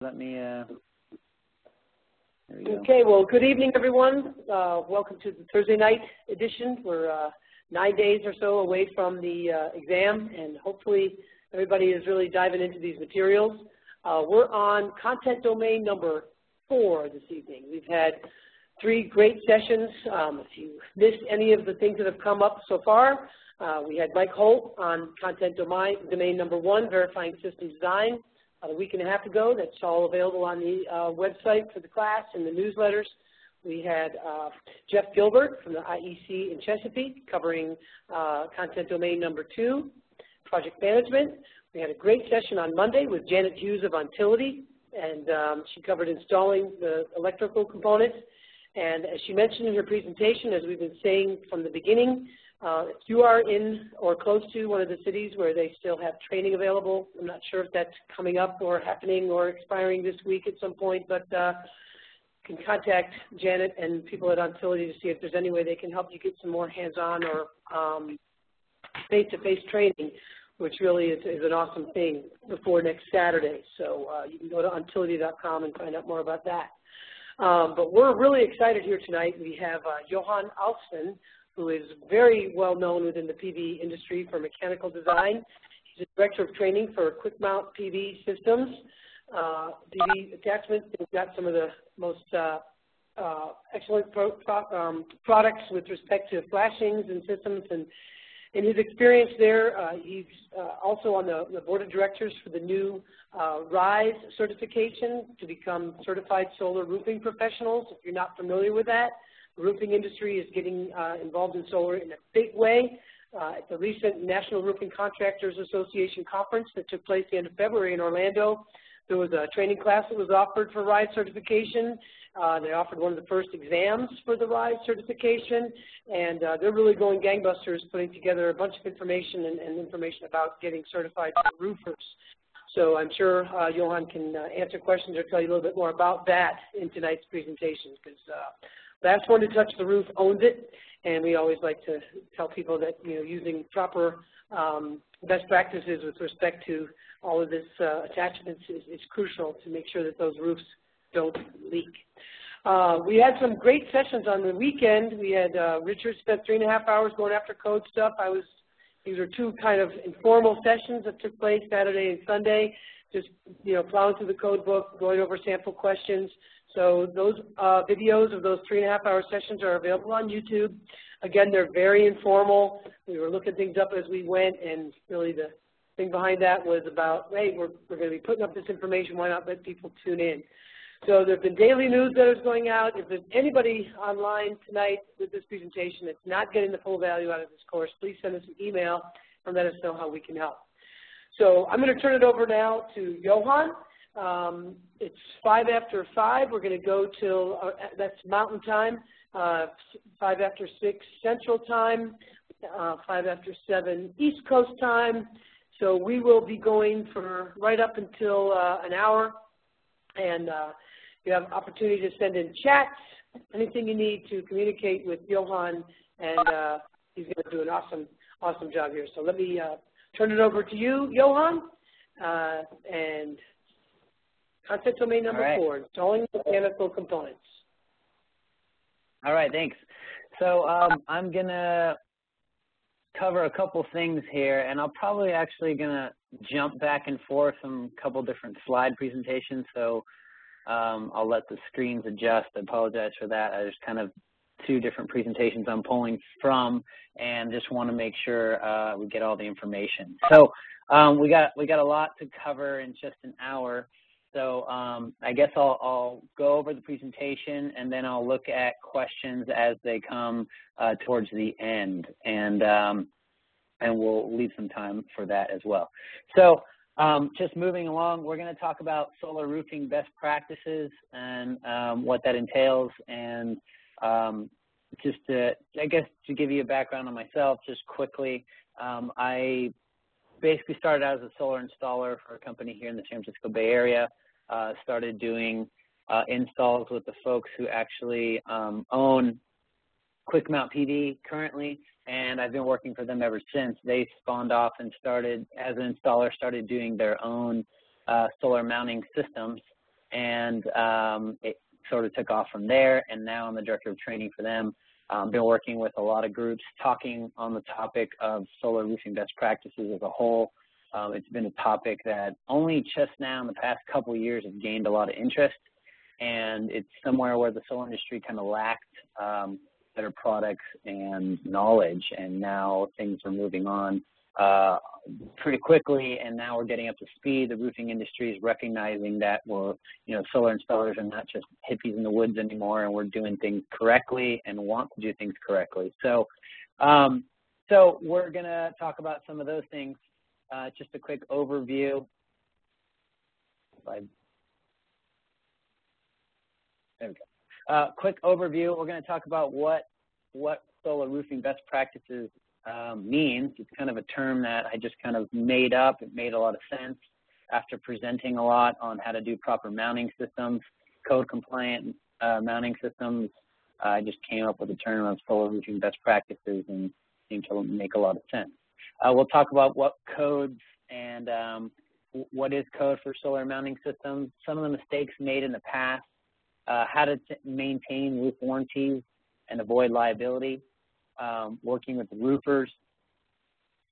let me, uh, okay, well, good evening, everyone. Uh, welcome to the Thursday night edition. We're uh, nine days or so away from the uh, exam, and hopefully everybody is really diving into these materials. Uh, we're on content domain number four this evening. We've had three great sessions. Um, if you missed any of the things that have come up so far, uh, we had Mike Holt on content domain, domain number one, verifying system design, a week and a half ago. That's all available on the uh, website for the class and the newsletters. We had uh, Jeff Gilbert from the IEC in Chesapeake covering uh, content domain number two, project management. We had a great session on Monday with Janet Hughes of Ontility, and um, she covered installing the electrical components. And as she mentioned in her presentation, as we've been saying from the beginning, uh, if you are in or close to one of the cities where they still have training available, I'm not sure if that's coming up or happening or expiring this week at some point, but uh, can contact Janet and people at Ontility to see if there's any way they can help you get some more hands-on or um, face-to-face -face training, which really is, is, an awesome thing before next Saturday. So uh, you can go to ontility.com and find out more about that. Um, but we're really excited here tonight. We have uh, Johan Alfsen, who is very well known within the PV industry for mechanical design. He's a director of training for quick mount PV systems, uh, PV attachments. He's got some of the most uh, uh, excellent pro pro um, products with respect to flashings and systems. And in his experience there, uh, he's uh, also on the, the, board of directors for the new uh, RISE certification to become certified solar roofing professionals. If you're not familiar with that, the roofing industry is getting uh, involved in solar in a big way. Uh, at the recent National Roofing Contractors Association conference that took place the end of February in Orlando, there was a training class that was offered for RISE certification. Uh, they offered one of the first exams for the RISE certification, and uh, they're really going gangbusters putting together a bunch of information and, and information about getting certified roofers. So I'm sure uh, Johan can uh, answer questions or tell you a little bit more about that in tonight's presentation because uh, Last one to touch the roof owns it, and we always like to tell people that you know using proper um, best practices with respect to all of this uh, attachments is, is, crucial to make sure that those roofs don't leak. Uh, we had some great sessions on the weekend. We had uh, Richard spent three and a half hours going after code stuff. I was these are two kind of informal sessions that took place Saturday and Sunday, just you know plowing through the code book, going over sample questions. So those uh, videos of those three and a half hour sessions are available on YouTube. Again, they're very informal. We were looking things up as we went, and really the thing behind that was about, hey, we're, we're going to be putting up this information. Why not let people tune in? So there have been daily newsletters going out. If there's anybody online tonight with this presentation that's not getting the full value out of this course, please send us an email and let us know how we can help. So I'm going to turn it over now to Johan. Um, it's five after five. We're going to go till, uh, that's mountain time, uh, five after six central time, uh, five after seven east coast time. So we will be going for right up until uh, an hour. And uh, you have opportunity to send in chats, anything you need to communicate with Johan, and uh, he's going to do an awesome, awesome job here. So let me turn it over to you, Johan, and Content domain number right. four, installing mechanical components. All right, thanks. So um, I'm going to cover a couple things here, and I'm probably actually going to jump back and forth from a couple different slide presentations, so um, I'll let the screens adjust. I apologize for that. There's kind of two different presentations I'm pulling from, and just want to make sure uh, we get all the information. So um, we got we got a lot to cover in just an hour. So um, I guess I'll, I'll, go over the presentation and then I'll look at questions as they come uh, towards the end. And, um, and we'll leave some time for that as well. So um, just moving along, we're going to talk about solar roofing best practices and um, what that entails. And um, just to, I guess, to give you a background on myself, just quickly, um, I basically started out as a solar installer for a company here in the San Francisco Bay Area uh, started doing uh, installs with the folks who actually um, own Quick Mount PV currently, and I've been working for them ever since. They spawned off and started, as an installer, started doing their own uh, solar mounting systems. and um, it sort of took off from there. And now I'm the director of training for them. I've um, been working with a lot of groups talking on the topic of solar roofing best practices as a whole. Um, it's been a topic that only just now in the past couple of years has gained a lot of interest, and it's somewhere where the solar industry kind of lacked um, better products and knowledge, and now things are moving on uh, pretty quickly, and now we're getting up to speed. The roofing industry is recognizing that we're, you know, solar installers are not just hippies in the woods anymore, and we're doing things correctly and want to do things correctly. So, um, so we're going to talk about some of those things. Uh, just a quick overview. There we go. Uh, quick overview. We're going to talk about what what solar roofing best practices um, means. It's kind of a term that I just kind of made up. It made a lot of sense after presenting a lot on how to do proper mounting systems, code compliant uh, mounting systems. I just came up with a term of solar roofing best practices and seemed to make a lot of sense. Uh, we'll talk about what codes and um, what is code for solar mounting systems, some of the mistakes made in the past, uh, how to maintain roof warranties and avoid liability, um, working with roofers,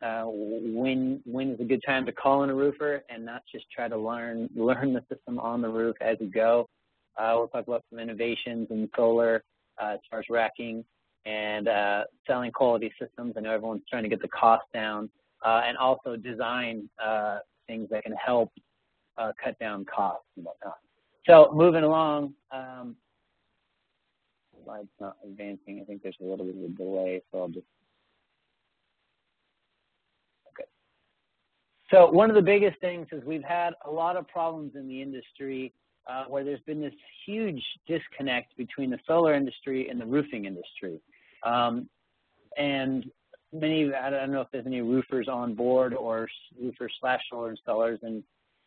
uh, when when is a good time to call in a roofer and not just try to learn learn the system on the roof as you go. Uh, we'll talk about some innovations in solar uh, as far as racking and uh, selling quality systems. I know everyone's trying to get the cost down uh, and also design uh, things that can help cut down costs and whatnot. So moving along, um, slide's not advancing. I think there's a little bit of a delay, so I'll just okay. So one of the biggest things is we've had a lot of problems in the industry uh, where there's been this huge disconnect between the solar industry and the roofing industry. Um, and many, I don't know if there's any roofers on board or roofers slash solar installers, and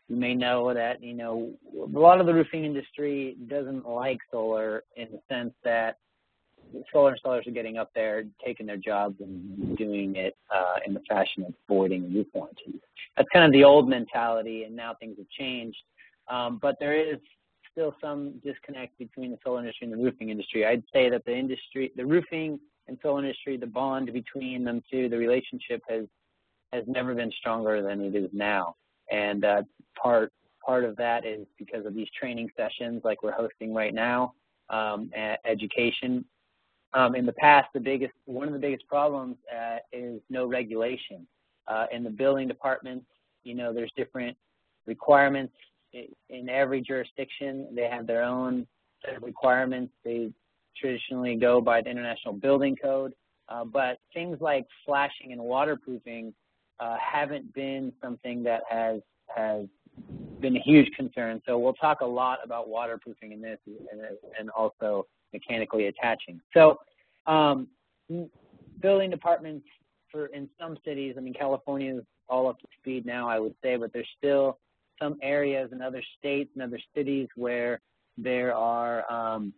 you may know that, you know, a lot of the roofing industry doesn't like solar in the sense that solar installers are getting up there, taking their jobs and doing it uh, in the fashion of voiding roof warranties. That's kind of the old mentality, and now things have changed. Um, but there is still some disconnect between the solar industry and the roofing industry. I'd say that the industry, the roofing and solar industry, the bond between them two, the relationship has has never been stronger than it is now. And uh, part part of that is because of these training sessions like we're hosting right now, um, education. Um, in the past, the biggest one of the biggest problems uh, is no regulation. Uh, in the building departments, you know, there's different requirements in every jurisdiction. They have their own set of requirements. They traditionally go by the International Building Code, uh, but things like flashing and waterproofing uh, haven't been something that has has been a huge concern. So we'll talk a lot about waterproofing in this and, and also mechanically attaching. So um, building departments for in some cities, I mean California is all up to speed now, I would say, but there's still some areas in other states and other cities where there are um,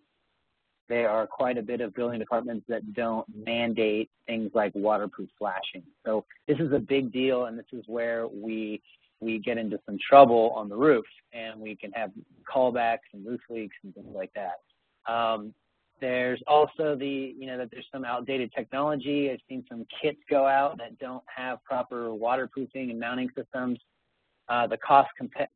there are quite a bit of building departments that don't mandate things like waterproof flashing. So this is a big deal, and this is where we we get into some trouble on the roof, and we can have callbacks and roof leaks and things like that. Um, there's also the, you know, that there's some outdated technology. I've seen some kits go out that don't have proper waterproofing and mounting systems. Uh, the cost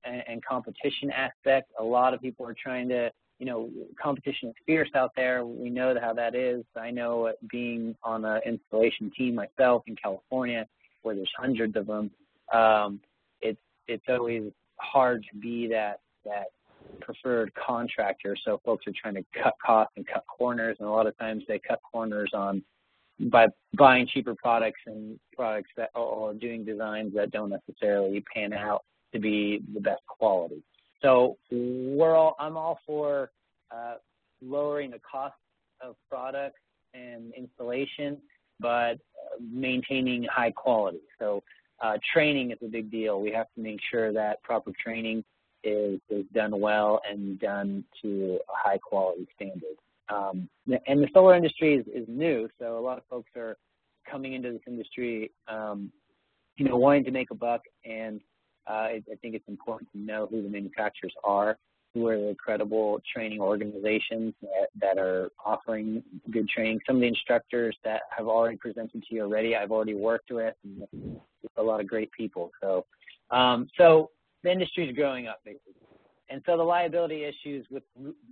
and competition aspect, a lot of people are trying to you know, competition is fierce out there. We know how that is. I know being on an installation team myself in California, where there's hundreds of them, um, it's it's always hard to be that that preferred contractor. So folks are trying to cut costs and cut corners, and a lot of times they cut corners on by buying cheaper products and products that or doing designs that don't necessarily pan out to be the best quality. So we're all, I'm all for uh, lowering the cost of products and installation, but uh, maintaining high quality. So uh, training is a big deal. We have to make sure that proper training is, is done well and done to a high quality standard. Um, and the solar industry is, is, new, so a lot of folks are coming into this industry, um, you know, wanting to make a buck and uh, I, I, think it's important to know who the manufacturers are who are the credible training organizations that, that are offering good training. Some of the instructors that have already presented to you already, I've already worked with, a lot of great people. So, um, so the industry is growing up basically, and so the liability issues with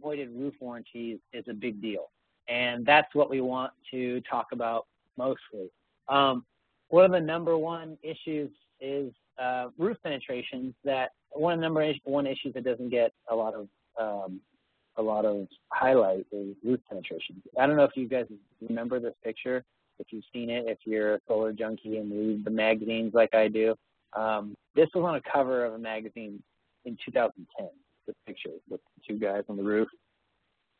voided roof warranties is a big deal, and that's what we want to talk about mostly. Um, one of the number one issues is uh, roof penetrations that one of the number one issue that doesn't get a lot of um, a lot of highlight is roof penetration. I don't know if you guys remember this picture, if you've seen it, if you're a solar junkie and read the magazines like I do. Um, this was on a cover of a magazine in 2010. This picture with two guys on the roof,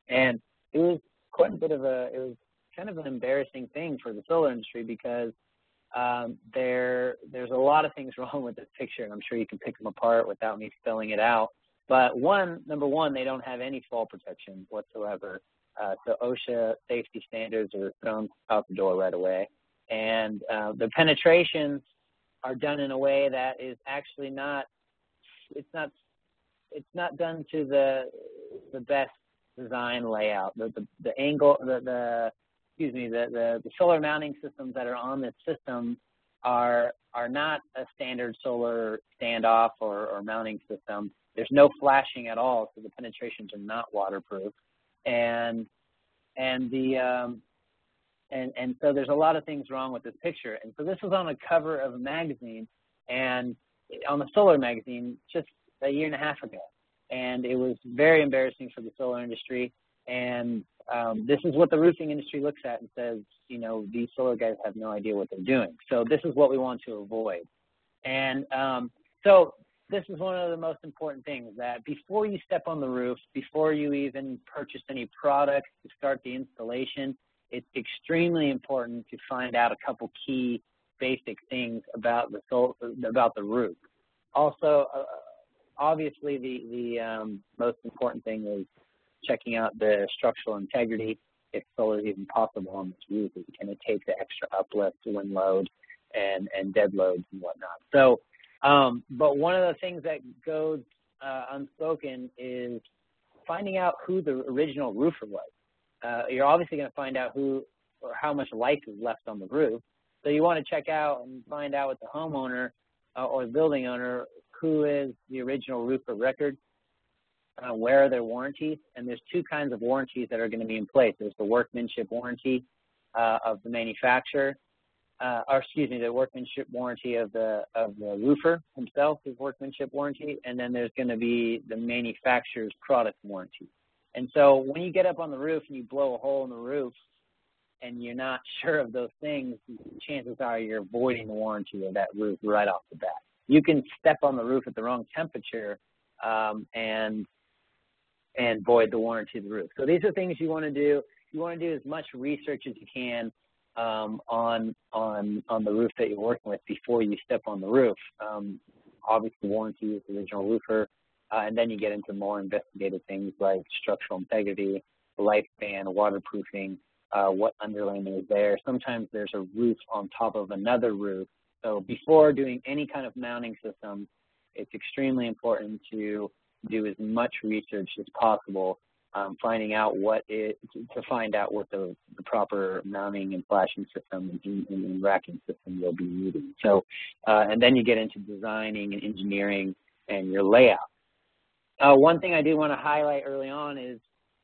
and it was quite a bit of a it was kind of an embarrassing thing for the solar industry because um, there there's a lot of things wrong with this picture, and I'm sure you can pick them apart without me spelling it out. But one, number one, they don't have any fall protection whatsoever. Uh, so OSHA safety standards are thrown out the door right away, and uh, the penetrations are done in a way that is actually not it's not it's not done to the the best design layout. The the, the angle the the excuse me, the, the, the solar mounting systems that are on this system are are not a standard solar standoff or, or mounting system. There's no flashing at all, so the penetrations are not waterproof, and and the um, and and so there's a lot of things wrong with this picture. And so this was on a cover of a magazine, and on the solar magazine just a year and a half ago, and it was very embarrassing for the solar industry. And um, this is what the roofing industry looks at and says, you know, these solar guys have no idea what they're doing. So this is what we want to avoid. And um, so this is one of the most important things that before you step on the roof, before you even purchase any products to start the installation, it's extremely important to find out a couple key basic things about the sol- about the roof. Also, uh, obviously, the the um, most important thing is checking out the structural integrity, if solar is even possible on this roof. Is Can it take the extra uplift, wind load, and, and dead loads and whatnot? So, um, but one of the things that goes uh, unspoken is finding out who the original roofer was. Uh, you're obviously going to find out who or how much life is left on the roof. So you want to check out and find out with the homeowner uh, or the building owner who is the original roofer record uh, where are their warranties, and there's two kinds of warranties that are going to be in place. There's the workmanship warranty uh, of the manufacturer, uh, or excuse me, the workmanship warranty of the of the roofer himself, his workmanship warranty, and then there's going to be the manufacturer's product warranty. And so when you get up on the roof and you blow a hole in the roof, and you're not sure of those things, chances are you're voiding the warranty of that roof right off the bat. You can step on the roof at the wrong temperature um, and and void the warranty of the roof. So these are things you want to do. You want to do as much research as you can um, on on on the roof that you're working with before you step on the roof. Um, obviously, warranty is the original roofer, uh, and then you get into more investigative things like structural integrity, lifespan, waterproofing, uh, what underlayment is there. Sometimes there's a roof on top of another roof. So before doing any kind of mounting system, it's extremely important to do as much research as possible, um, finding out what it to find out what the, the proper mounting and flashing system and, and, and racking system you'll be using. So, uh, and then you get into designing and engineering and your layout. Uh, one thing I do want to highlight early on is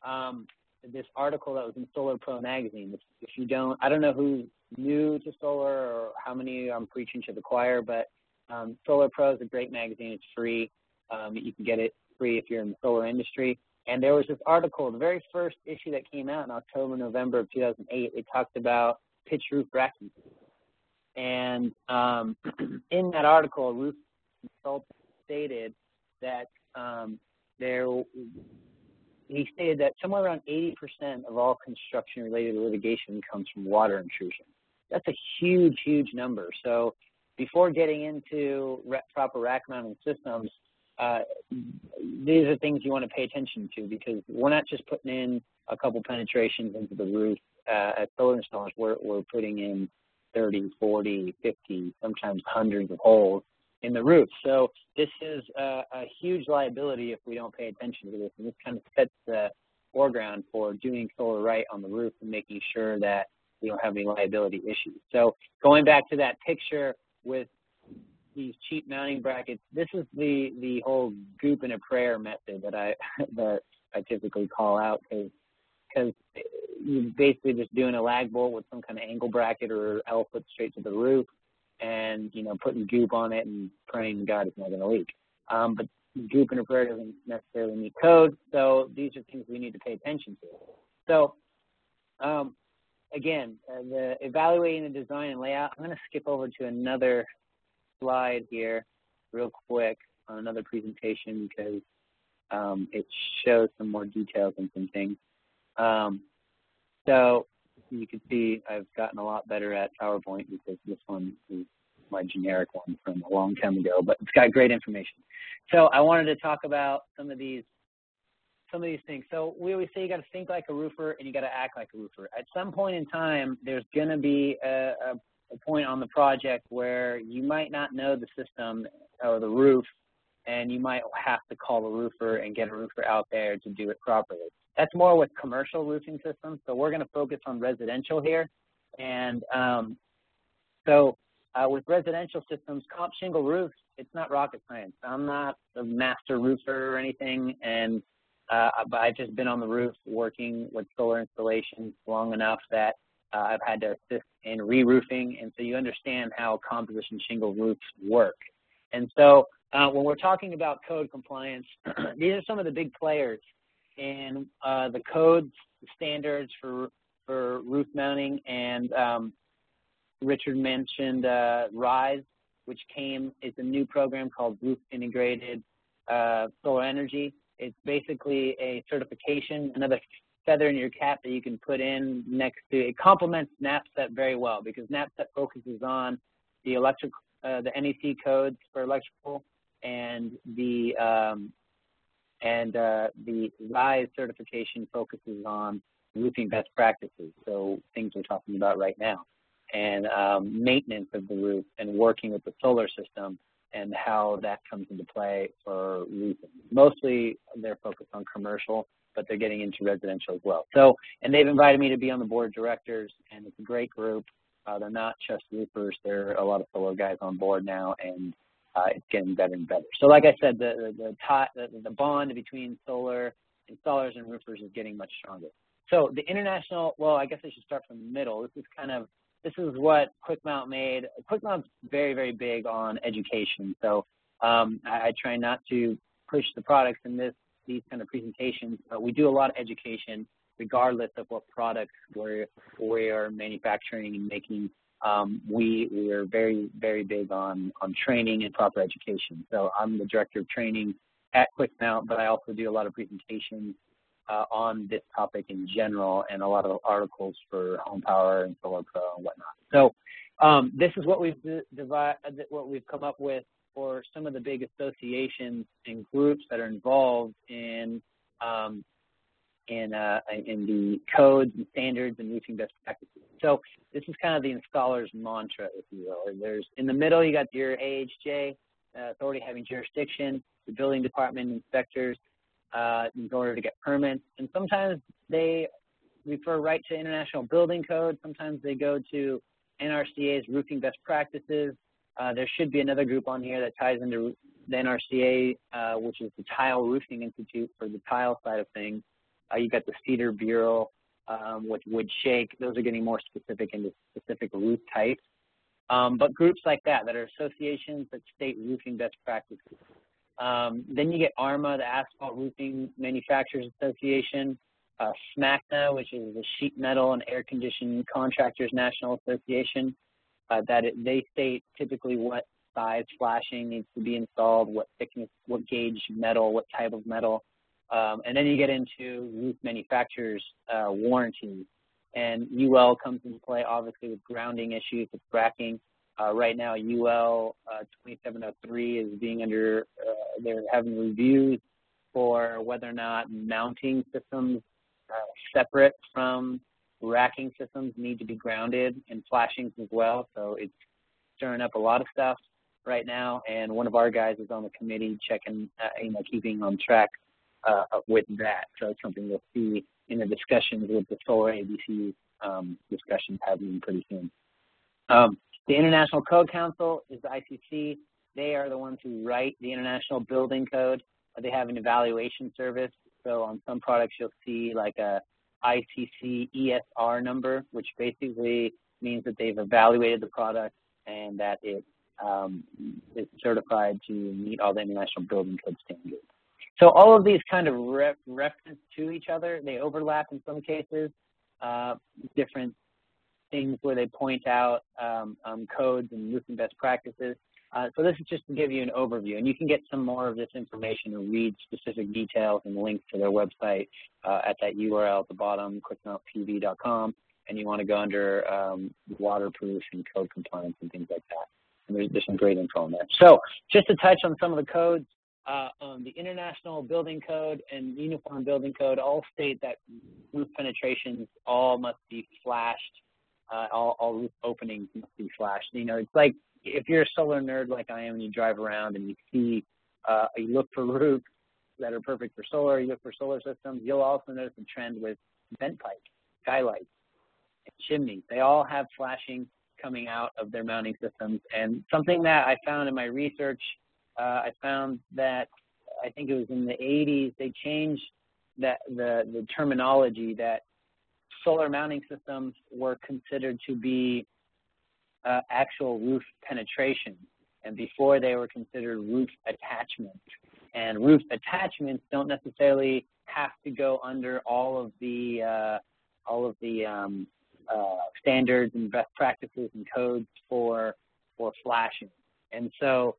um, this article that was in Solar Pro magazine. If, you don't, I don't know who's new to solar or how many I'm preaching to the choir, but um, Solar Pro is a great magazine. It's free. Um, you can get it free if you're in the solar industry. And there was this article, the very first issue that came out in October, November of 2008. It talked about pitch roof racking. And um, in that article, roof consultant stated that um, there, he stated that somewhere around 80% of all construction-related litigation comes from water intrusion. That's a huge, huge number. So before getting into proper rack mounting systems, uh, these are things you want to pay attention to because we're not just putting in a couple penetrations into the roof. Uh, at solar installers, we're, we're putting in 30, 40, 50, sometimes hundreds of holes in the roof. So this is a, a huge liability if we don't pay attention to this, and this kind of sets the foreground for doing solar right on the roof and making sure that we don't have any liability issues. So going back to that picture with these cheap mounting brackets, this is the the whole goop and a prayer method that I that I typically call out because because you're basically just doing a lag bolt with some kind of angle bracket or L foot straight to the roof, and you know putting goop on it and praying God it's not going to leak. Um, but goop and a prayer doesn't necessarily meet code, so these are things we need to pay attention to. So um, again, uh, the evaluating the design and layout. I'm going to skip over to another slide here real quick on another presentation because um, it shows some more details and some things. Um, so you can see I've gotten a lot better at PowerPoint because this one is my generic one from a long time ago, but it's got great information. So I wanted to talk about some of these some of these things. So we always say you got to think like a roofer and you got to act like a roofer. At some point in time, there's going to be a, a, a point on the project where you might not know the system or the roof, and you might have to call a roofer and get a roofer out there to do it properly. That's more with commercial roofing systems. So we're going to focus on residential here. And um, so uh, with residential systems, comp shingle roofs, it's not rocket science. I'm not a master roofer or anything, and uh, but I've just been on the roof working with solar installations long enough that uh, I've had to assist in re-roofing, and so you understand how composition shingle roofs work. And so uh, when we're talking about code compliance, these are some of the big players in uh, the codes standards for for roof mounting. And um, Richard mentioned uh, RISE, which came. It's a new program called Roof Integrated uh, Solar Energy. It's basically a certification, another feather in your cap that you can put in next to. It complements NABCEP very well because NABCEP focuses on the electric, uh, the NEC codes for electrical and the um, and uh, the RISE certification focuses on roofing best practices. So things we're talking about right now, and um, maintenance of the roof and working with the solar system and how that comes into play for roofing. Mostly they're focused on commercial, but they're getting into residential as well. So, and they've invited me to be on the board of directors, and it's a great group. Uh, they're not just roofers; there are a lot of solar guys on board now, and uh, it's getting better and better. So, like I said, the the the, the, bond between solar installers and roofers is getting much stronger. So, the international. Well, I guess I should start from the middle. This is kind of this is what QuickMount made. QuickMount's very, very big on education. So um, I, I, try not to push the products in this these kind of presentations, but we do a lot of education regardless of what products we're, we are manufacturing and making. Um, we, we are very, very big on, on training and proper education. So I'm the director of training at QuickMount, but I also do a lot of presentations uh, on this topic in general and a lot of articles for Home Power and Solar Pro and whatnot. So um, this is what we've divide, what we've come up with for some of the big associations and groups that are involved in um, in uh, in the codes and standards and roofing best practices. So this is kind of the installer's mantra, if you will. There's in the middle you got your AHJ, uh, authority having jurisdiction, the building department inspectors, uh, in order to get permits. And sometimes they refer right to International Building Code. Sometimes they go to NRCA's roofing best practices. Uh, there should be another group on here that ties into the NRCA, uh, which is the Tile Roofing Institute for the tile side of things. Uh, you got the Cedar Bureau um, Wood Shake. Those are getting more specific into specific roof types. Um, but groups like that, that are associations that state roofing best practices. Um, then you get ARMA, the Asphalt Roofing Manufacturers Association, uh, SMACNA, which is the Sheet Metal and Air Conditioning Contractors National Association, uh, that it, they state typically what size flashing needs to be installed, what thickness, what gauge metal, what type of metal. Um, and then you get into roof manufacturers' uh, warranties. And UL comes into play, obviously, with grounding issues, with bracking. Uh, right now, UL uh, 2703 is being under, uh, they're having reviews for whether or not mounting systems uh, separate from racking systems need to be grounded and flashings as well. So it's stirring up a lot of stuff. right now, and one of our guys is on the committee checking, uh, you know, keeping on track uh, with that. So it's something you'll see in the discussions with the solar ABC um, discussions happening pretty soon. Um, the International Code Council is the ICC. They are the ones who write the International Building Code. They have an evaluation service. So on some products, you'll see like a ICC ESR number, which basically means that they've evaluated the product and that it um, is certified to meet all the International Building Code standards. So all of these kind of re reference to each other. They overlap in some cases, uh, different things where they point out um, um, codes and roofing best practices. Uh, so this is just to give you an overview, and you can get some more of this information or read specific details and links to their website uh, at that URL at the bottom, quickmountpv.com, and you want to go under um, waterproof and code compliance and things like that. And there's, there's some great info on there. So just to touch on some of the codes, uh, um, the International Building Code and Uniform Building Code all state that roof penetrations all must be flashed. Uh, all, all roof openings must be flashed. You know, it's like if you're a solar nerd like I am and you drive around and you see, uh, you look for roofs that are perfect for solar, you look for solar systems, you'll also notice a trend with vent pipes, skylights, and chimneys. They all have flashing coming out of their mounting systems. And something that I found in my research I found that I think it was in the 80s they changed that the the terminology that solar mounting systems were considered to be uh, actual roof penetration, and before they were considered roof attachments. And roof attachments don't necessarily have to go under all of the uh, all of the um, uh, standards and best practices and codes for for flashing. And so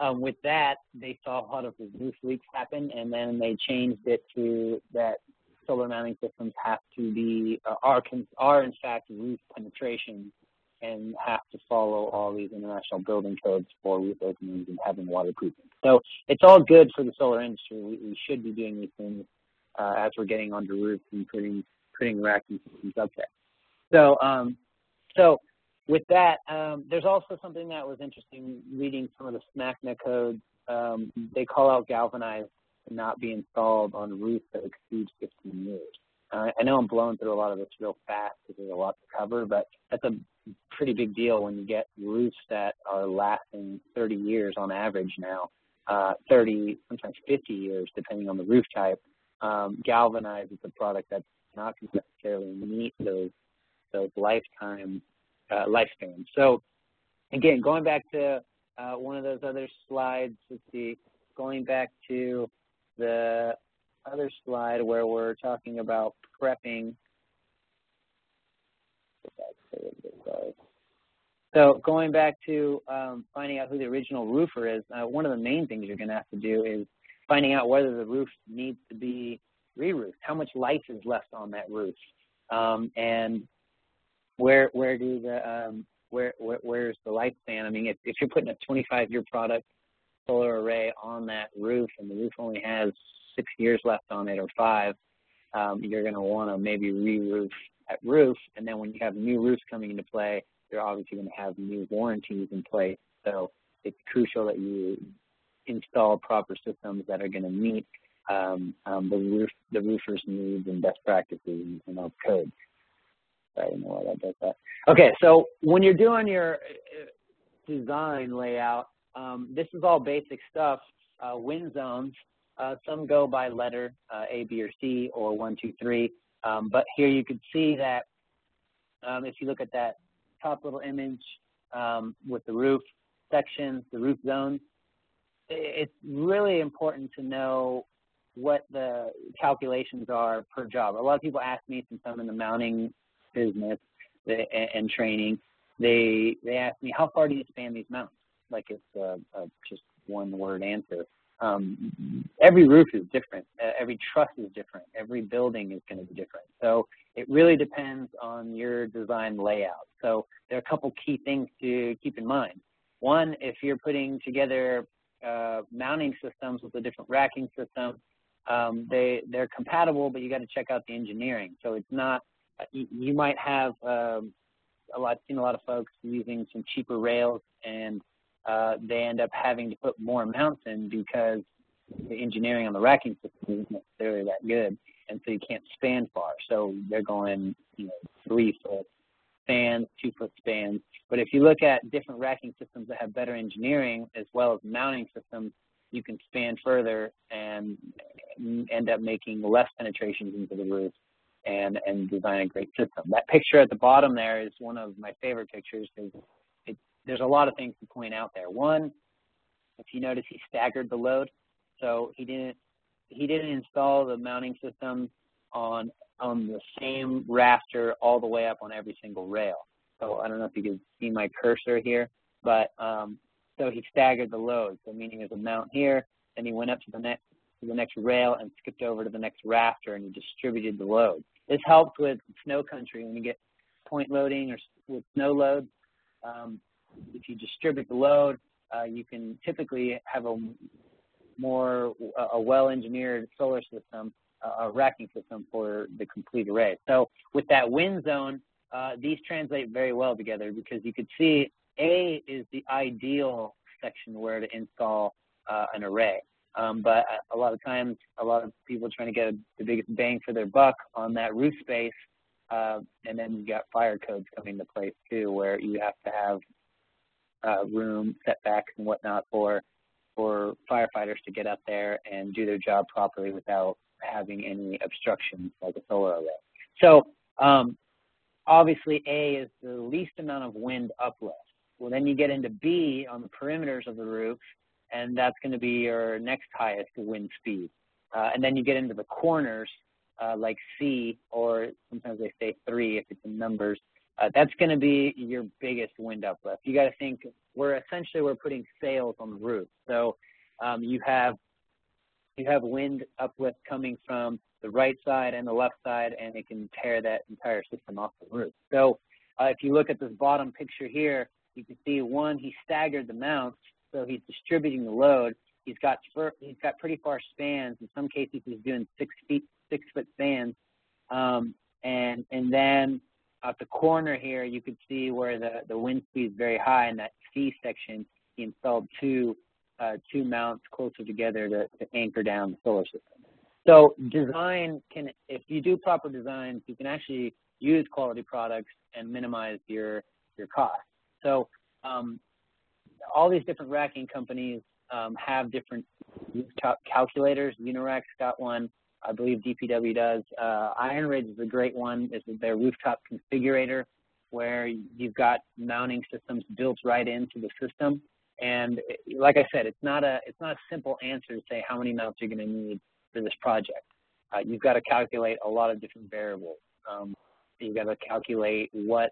um, with that, they saw a lot of roof leaks happen, and then they changed it to that solar mounting systems have to be uh, are are in fact roof penetration and have to follow all these international building codes for roof openings and having waterproofing. So it's all good for the solar industry. We, we should be doing these things uh, as we're getting onto roofs and putting putting racking systems up there. So um, so with that, um, there's also something that was interesting reading some of the SMACNA codes. Um, they call out galvanized to not be installed on roofs that exceed 15 years. Uh, I know I'm blowing through a lot of this real fast because there's a lot to cover, but that's a pretty big deal when you get roofs that are lasting 30 years on average now, uh, 30, sometimes 50 years, depending on the roof type. Um, galvanized is a product that's not necessarily meet those those lifetime uh, lifespan. So again, going back to uh, one of those other slides, let's see, going back to the other slide where we're talking about prepping. So going back to um, finding out who the original roofer is, uh, one of the main things you're going to have to do is finding out whether the roof needs to be re-roofed, how much life is left on that roof. Um, and where where do the um, where, where where's the lifespan? I mean, if if you're putting a 25 year product solar array on that roof and the roof only has six years left on it or five, um, you're going to want to maybe re-roof that roof. And then when you have new roofs coming into play, you're obviously going to have new warranties in place. So it's crucial that you install proper systems that are going to meet um, um, the roof the roofer's needs and best practices and, and our code. I don't know why that does that. Okay, so when you're doing your uh, design layout, um, this is all basic stuff. Uh, wind zones, uh, some go by letter, uh, A, B, or C, or one, two, three. Um, but here you can see that um, if you look at that top little image um, with the roof sections, the roof zones, it's really important to know what the calculations are per job. A lot of people ask me since I'm in the mounting business and training, they they asked me, how far do you span these mounts? Like it's a, a just one word answer. Um, every roof is different. Every truss is different. Every building is going to be different. So it really depends on your design layout. So there are a couple key things to keep in mind. One, if you're putting together uh, mounting systems with a different racking system, um, they they're compatible, but you got to check out the engineering. So it's not you, might have um, a lot seen a lot of folks using some cheaper rails and uh, they end up having to put more mounts in because the engineering on the racking system isn't necessarily that good, and so you can't span far. So they're going, you know, three foot spans, two foot spans. But if you look at different racking systems that have better engineering as well as mounting systems, you can span further and end up making less penetrations into the roof and, and design a great system. That picture at the bottom there is one of my favorite pictures because there's a lot of things to point out there. One, if you notice, he staggered the load, so he didn't he didn't install the mounting system on on the same rafter all the way up on every single rail. So I don't know if you can see my cursor here, but um, so he staggered the load. So meaning there's a mount here, and he went up to the next to the next rail and skipped over to the next rafter, and he distributed the load. This helps with snow country when you get point loading or with snow loads. Um, if you distribute the load, uh, you can typically have a more a well-engineered solar system, uh, a racking system for the complete array. So with that wind zone, uh, these translate very well together because you could see A is the ideal section where to install uh, an array. Um, but a lot of times, a lot of people are trying to get the biggest bang for their buck on that roof space. Uh, and then you've got fire codes coming into place too, where you have to have uh, room setbacks and whatnot for for firefighters to get up there and do their job properly without having any obstructions like a solar array. So um, obviously A is the least amount of wind uplift. Well, then you get into B on the perimeters of the roof, and that's going to be your next highest wind speed. Uh, and then you get into the corners, uh, like C, or sometimes they say three if it's in numbers, uh, that's going to be your biggest wind uplift. You got to think we're essentially we're putting sails on the roof, so um, you have you have wind uplift coming from the right side and the left side, and it can tear that entire system off the roof. So uh, if you look at this bottom picture here, you can see one he staggered the mounts, so he's distributing the load. He's got he's got pretty far spans. In some cases, he's doing six feet six foot spans, um, and and then at the corner here, you could see where the, the wind speed is very high in that C section. He installed two uh, two mounts closer together to, to anchor down the solar system. So design can, if you do proper designs, you can actually use quality products and minimize your your cost. So um, all these different racking companies um, have different calculators. UniRac's got one. I believe DPW does. Uh, IronRidge is a great one. It's their rooftop configurator where you've got mounting systems built right into the system. And like I said, it's not a it's not a simple answer to say how many mounts you're going to need for this project. Uh, you've got to calculate a lot of different variables. Um, you've got to calculate what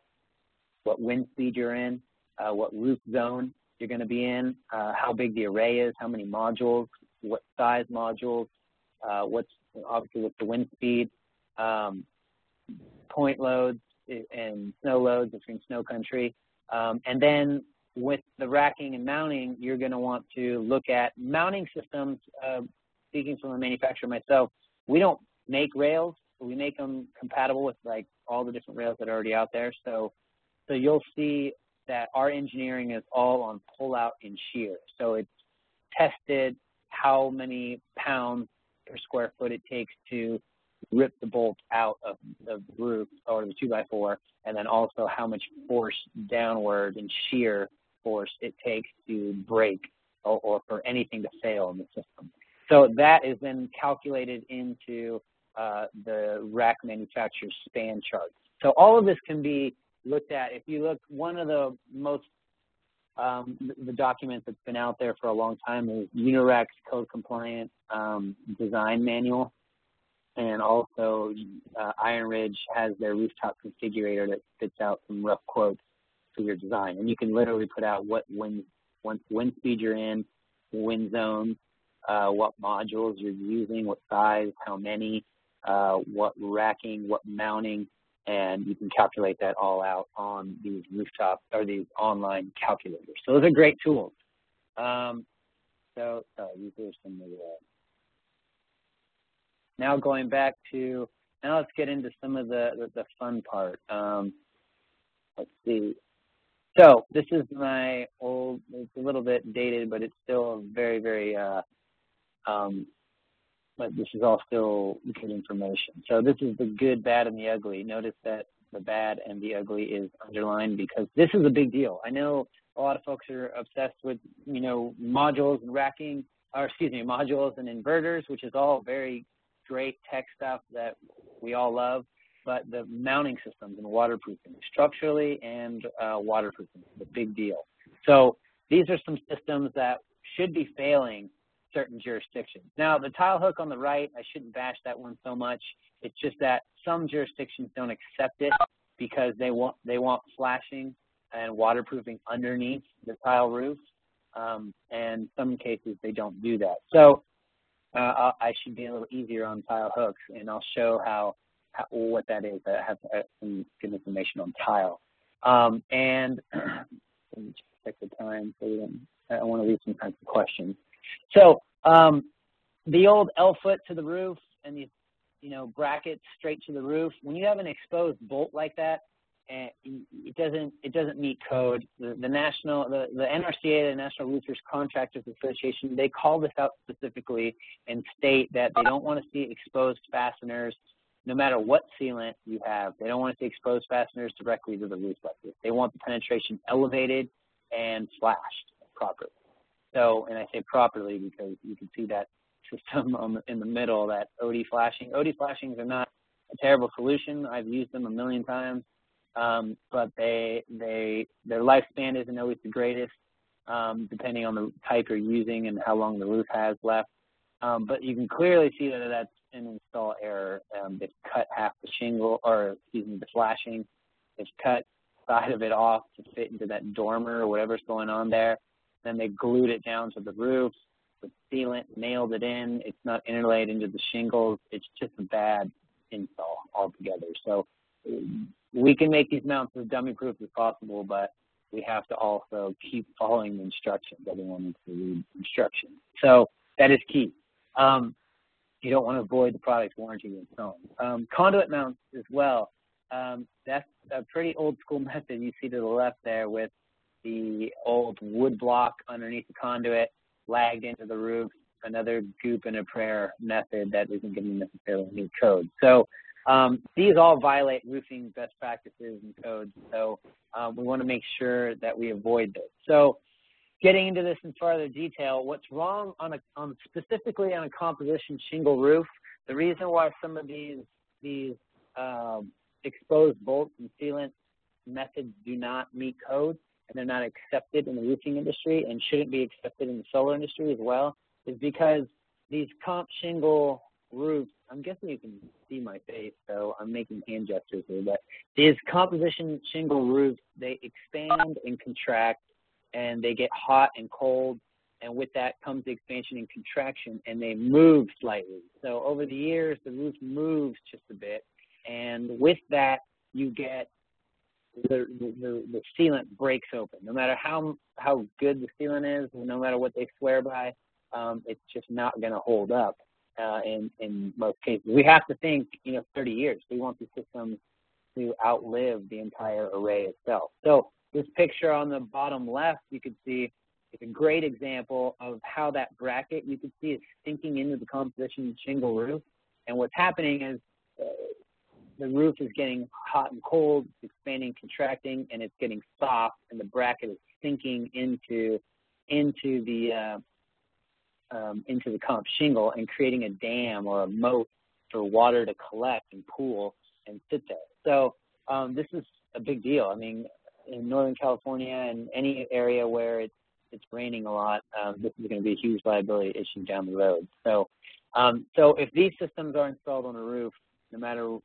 what wind speed you're in, uh, what roof zone you're going to be in, uh, how big the array is, how many modules, what size modules, uh, what's obviously with the wind speed, um, point loads and snow loads between snow country. Um, and then with the racking and mounting, you're going to want to look at mounting systems. Uh, speaking from a manufacturer myself, we don't make rails. We make them compatible with like all the different rails that are already out there. So, so you'll see that our engineering is all on pull out and shear. So it's tested how many pounds per square foot it takes to rip the bolt out of the roof or the two by four, and then also how much force downward and shear force it takes to break or, or for anything to fail in the system. So that is then calculated into uh, the rack manufacturer's span charts. So all of this can be looked at. If you look, one of the most um, the document that's been out there for a long time is UniRac's code compliant um, design manual. And also, uh, IronRidge has their rooftop configurator that spits out some rough quotes for your design. And you can literally put out what wind, what wind speed you're in, wind zones, uh, what modules you're using, what size, how many, uh, what racking, what mounting, and you can calculate that all out on these rooftop or these online calculators. So those are great tools. Um, so, sorry, these are some of the. Now going back to now, let's get into some of the the, the fun part. Um, let's see. So this is my old, it's a little bit dated, but it's still very, very, uh, um, but this is all still good information. So this is the good, bad, and the ugly. Notice that the bad and the ugly is underlined because this is a big deal. I know a lot of folks are obsessed with, you know, modules and racking, or excuse me, modules and inverters, which is all very great tech stuff that we all love but the mounting systems and waterproofing, structurally and uh, waterproofing, is a big deal. So these are some systems that should be failing certain jurisdictions. Now, the tile hook on the right, I shouldn't bash that one so much. It's just that some jurisdictions don't accept it because they want they want flashing and waterproofing underneath the tile roof, um, and some cases they don't do that. So uh, I should be a little easier on tile hooks, and I'll show how how, what that is. I have some good information on tile. Um, and let me check the time so we don't, I want to leave some time for questions. So um, the old L foot to the roof and these, you know, brackets straight to the roof. When you have an exposed bolt like that, it doesn't it doesn't meet code. The, the national the, the NRCA, the National Roofers Contractors Association, they call this out specifically and state that they don't want to see exposed fasteners no matter what sealant you have, they don't want to see exposed fasteners directly to the roof like this. They want the penetration elevated and flashed properly. So, and I say properly because you can see that system on in the middle, that OD flashing. OD flashings are not a terrible solution. I've used them a million times, um, but they they their lifespan isn't always the greatest, um, depending on the type you're using and how long the roof has left. Um, but you can clearly see that that's an install error. Um, they've cut half the shingle, or excuse me, the flashing. They've cut side of it off to fit into that dormer or whatever's going on there. Then they glued it down to the roof with sealant, nailed it in. It's not interlaid into the shingles. It's just a bad install altogether. So we can make these mounts as dummy proof as possible, but we have to also keep following the instructions. Everyone needs to read instructions. So that is key. Um, you don't want to avoid the product's warranty and so on. Um, conduit mounts as well. Um, that's a pretty old school method you see to the left there with the old wood block underneath the conduit lagged into the roof, another goop and a prayer method that isn't to necessarily meet code. So um, these all violate roofing best practices and codes. So um, we want to make sure that we avoid this. So getting into this in further detail, what's wrong on a on specifically on a composition shingle roof? The reason why some of these these um, exposed bolts and sealant methods do not meet code and they're not accepted in the roofing industry and shouldn't be accepted in the solar industry as well is because these comp shingle roofs, I'm guessing you can see my face, so I'm making hand gestures here, but these composition shingle roofs, they expand and contract and they get hot and cold and with that comes the expansion and contraction and they move slightly. So over the years the roof moves just a bit and with that you get the, the, the sealant breaks open. No matter how how good the sealant is no matter what they swear by um, it's just not going to hold up uh, in in most cases. We have to think you know 30 years. We want the system to outlive the entire array itself. So this picture on the bottom left, you can see it's a great example of how that bracket you can see is sinking into the composition shingle roof. And what's happening is uh, the roof is getting hot and cold, it's expanding, contracting, and it's getting soft, and the bracket is sinking into into the uh, um, into the comp shingle and creating a dam or a moat for water to collect and pool and sit there. So um, this is a big deal. I mean, in Northern California and any area where it's it's raining a lot, um, this is going to be a huge liability issue down the road. So, um, so if these systems are installed on a roof, no matter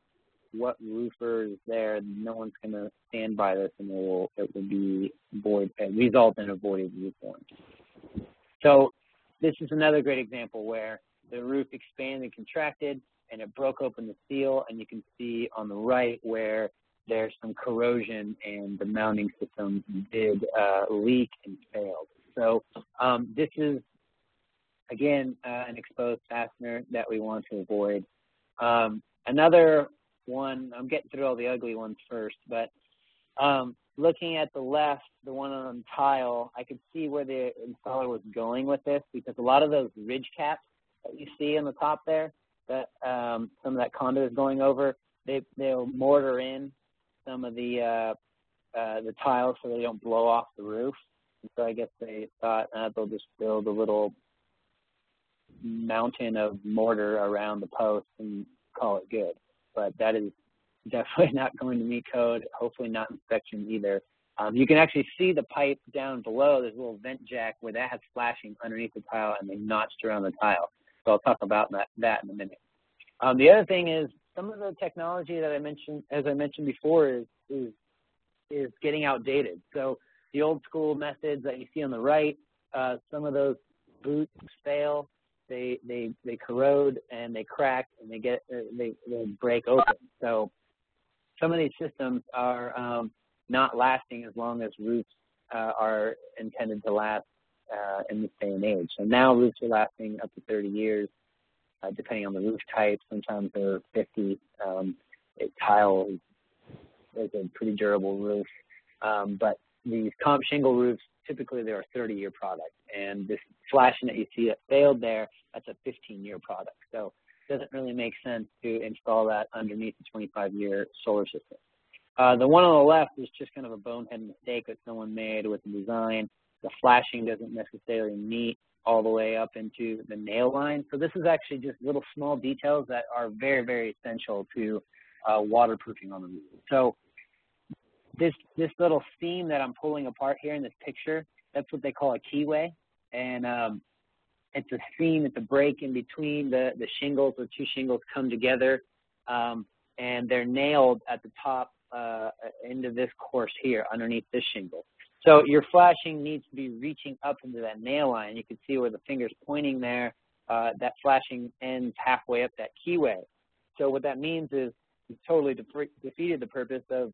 what roofer is there, no one's going to stand by this, and it will it will be void result in a voided roof warranty. So, this is another great example where the roof expanded and contracted, and it broke open the seal, and you can see on the right where there's some corrosion and the mounting system did uh, leak and failed. So um, this is, again, uh, an exposed fastener that we want to avoid. Um, another one, I'm getting through all the ugly ones first, but um, looking at the left, the one on tile, I could see where the installer was going with this because a lot of those ridge caps that you see on the top there, that um, some of that conduit is going over, they they'll mortar in some of the uh, uh, the tiles so they don't blow off the roof. And so I guess they thought uh, they'll just build a little mountain of mortar around the post and call it good. But that is definitely not going to meet code, hopefully not inspection either. Um, you can actually see the pipe down below. There's a little vent jack where that has flashing underneath the tile and they notched around the tile. So I'll talk about that, that in a minute. Um, the other thing is some of the technology that I mentioned, as I mentioned before, is, is, is getting outdated. So the old school methods that you see on the right, uh, some of those boots fail they they they corrode and they crack and they get uh, they they break open. So some of these systems are um, not lasting as long as roofs uh, are intended to last uh, in this day and age. So now roofs are lasting up to 30 years, uh, depending on the roof type. Sometimes they're 50. Um, it, is a pretty durable roof, um, but these comp shingle roofs typically they're a 30-year product, and this flashing that you see that failed there, that's a 15-year product. So it doesn't really make sense to install that underneath a 25-year solar system. Uh, the one on the left is just kind of a bonehead mistake that someone made with the design. The flashing doesn't necessarily meet all the way up into the nail line. So this is actually just little small details that are very, very essential to uh, waterproofing on the roof. So this this little seam that I'm pulling apart here in this picture, that's what they call a keyway, and um, it's a seam, it's a break in between the the shingles. The two shingles come together, um, and they're nailed at the top uh, of this course here, underneath this shingle. So your flashing needs to be reaching up into that nail line. You can see where the finger's pointing there. Uh, that flashing ends halfway up that keyway. So what that means is you totally de defeated the purpose of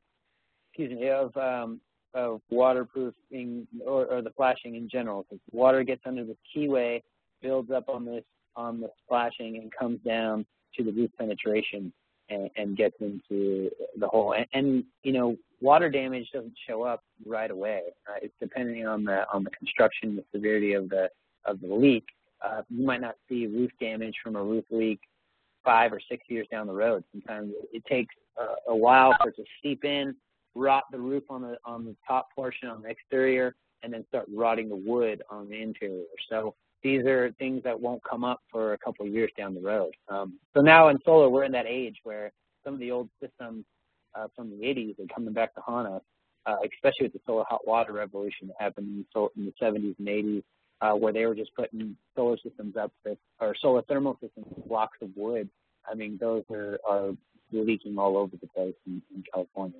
excuse me, of um, of waterproofing or, or the flashing in general. Because water gets under the keyway, builds up on this on the splashing, and comes down to the roof penetration and, and gets into the hole. And, and, you know, water damage doesn't show up right away. It's depending on the on the construction, the severity of the of the leak. Uh, you might not see roof damage from a roof leak five or six years down the road. Sometimes it takes a while for it to seep in, rot the roof on the on the top portion on the exterior, and then start rotting the wood on the interior. So these are things that won't come up for a couple of years down the road. Um, so now in solar, we're in that age where some of the old systems uh, from the 80s are coming back to haunt us, uh, especially with the solar hot water revolution that happened in, the, in the 70s and 80s, uh, where they were just putting solar systems up with, or solar thermal systems, blocks of wood. I mean, those are, are leaking all over the place in, in California.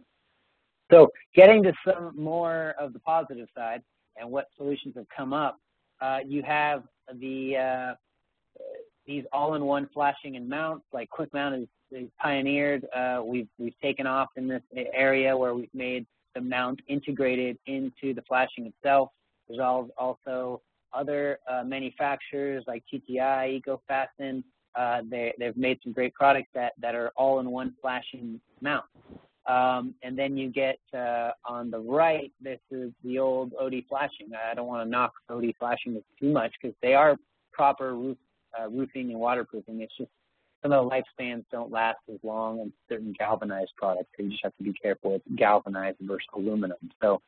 So getting to some more of the positive side and what solutions have come up, uh, you have the uh, these all-in-one flashing and mounts, like Quick Mount is, is pioneered. Uh, we've we've taken off in this area where we've made the mount integrated into the flashing itself. There's also other uh, manufacturers like TTI, EcoFasten. Uh, they they've made some great products that that are all-in-one flashing mounts. Um, and then you get uh, on the right, this is the old OD flashing. I don't want to knock OD flashing too much because they are proper roof, uh, roofing and waterproofing. It's just some of the lifespans don't last as long in certain galvanized products. So you just have to be careful with galvanized versus aluminum. So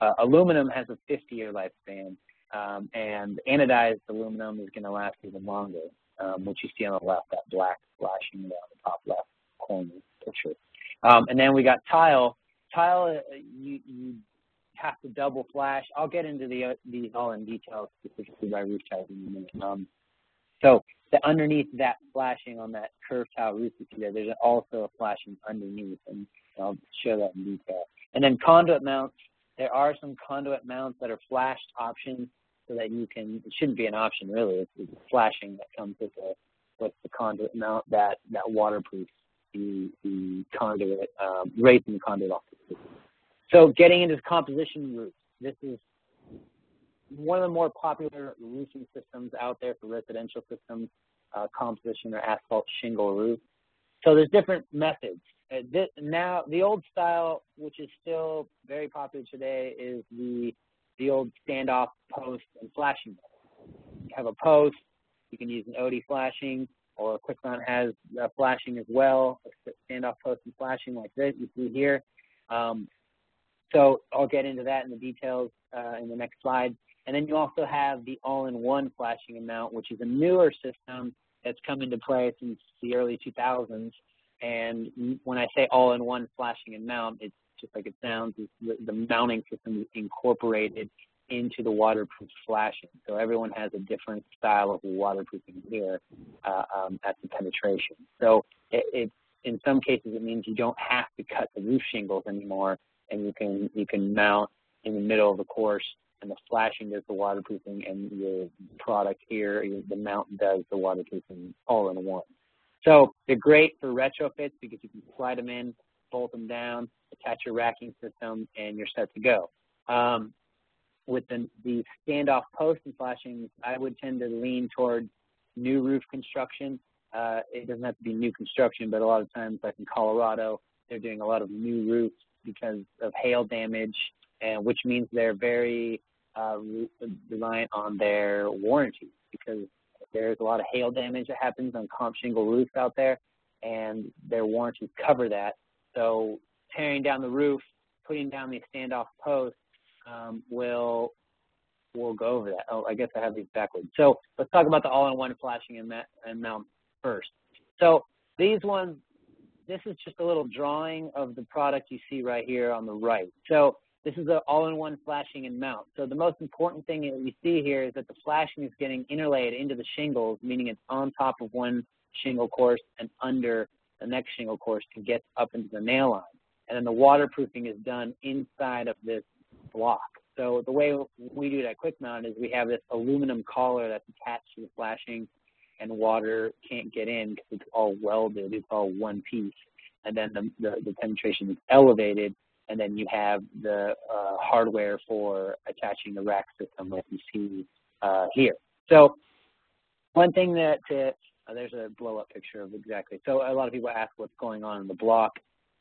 uh, aluminum has a 50-year lifespan, um, and anodized aluminum is going to last even longer, um, which you see on the left, that black flashing on the top left corner picture. Um, and then we got tile. Tile, uh, you, you have to double flash. I'll get into the, uh, these all in detail specifically by roof type in a minute. Um, so the, underneath that flashing on that curved tile roof you see there, there's also a flashing underneath, and I'll show that in detail. And then conduit mounts, there are some conduit mounts that are flashed options so that you can, it shouldn't be an option really, it's, it's flashing that comes with the, with the conduit mount that, that waterproofs the, the conduit, um, raising the conduit off the system. So getting into composition roofs. This is one of the more popular roofing systems out there for residential systems, uh, composition or asphalt shingle roof. So there's different methods. uh, this, now the old style, which is still very popular today, is the the old standoff post and flashing. You have a post, you can use an OD flashing, or Quick Mount has uh, flashing as well, standoff post and flashing like this you see here. Um, so I'll get into that in the details uh, in the next slide. And then you also have the all-in-one flashing mount, which is a newer system that's come into play since the early 2000s. And when I say all-in-one flashing and mount, it's just like it sounds. The, the mounting system is incorporated into the waterproof flashing. So everyone has a different style of waterproofing here uh, um, at the penetration. So it, it, in some cases, it means you don't have to cut the roof shingles anymore, and you can you can mount in the middle of the course, and the flashing does the waterproofing, and your product here, the mount does the waterproofing all in one. So they're great for retrofits because you can slide them in, bolt them down, attach your racking system, and you're set to go. Um, with the, the standoff post and flashings, I would tend to lean towards new roof construction. Uh, it doesn't have to be new construction, but a lot of times, like in Colorado, they're doing a lot of new roofs because of hail damage, and which means they're very uh, reliant on their warranty because there's a lot of hail damage that happens on comp shingle roofs out there, and their warranties cover that. So tearing down the roof, putting down the standoff post um, will we'll go over that. Oh, I guess I have these backwards. So let's talk about the all-in-one flashing and, and mount first. So these ones, this is just a little drawing of the product you see right here on the right. So this is an all-in-one flashing and mount. So the most important thing that you see here is that the flashing is getting interlaid into the shingles, meaning it's on top of one shingle course and under the next shingle course to get up into the nail line. And then the waterproofing is done inside of this block. So the way we do it at Quick Mount is we have this aluminum collar that's attached to the flashing and water can't get in because it's all welded, it's all one piece. And then the, the, the penetration is elevated and then you have the uh, hardware for attaching the rack system like you see uh, here. So one thing that, uh, there's a blow up picture of exactly. So a lot of people ask what's going on in the block.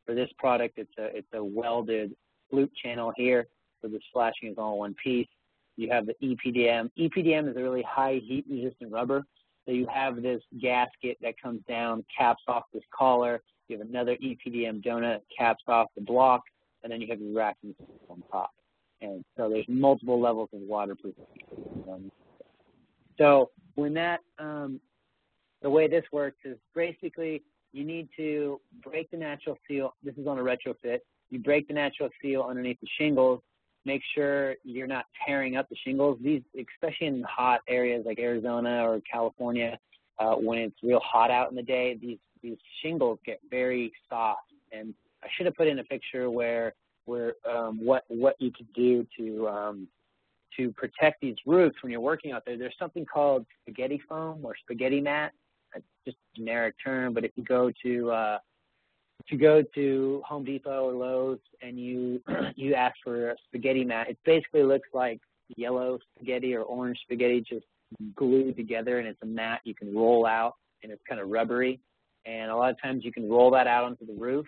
For this product, it's a, it's a welded flute channel here. So this flashing is all one piece. You have the EPDM. EPDM is a really high heat resistant rubber. So you have this gasket that comes down, caps off this collar. You have another EPDM donut, caps off the block, and then you have your racking on top. And so there's multiple levels of waterproofing. So when that, um, the way this works is basically you need to break the natural seal. This is on a retrofit. You break the natural seal underneath the shingles make sure you're not tearing up the shingles. These, especially in hot areas like Arizona or California, uh, when it's real hot out in the day, these these shingles get very soft. And I should have put in a picture where where um, what what you could do to um, to protect these roofs when you're working out there. There's something called spaghetti foam or spaghetti mat. It's just a generic term, but if you go to uh, if you go to Home Depot or Lowe's and you you ask for a spaghetti mat, it basically looks like yellow spaghetti or orange spaghetti just glued together, and it's a mat you can roll out, and it's kind of rubbery. And a lot of times you can roll that out onto the roof,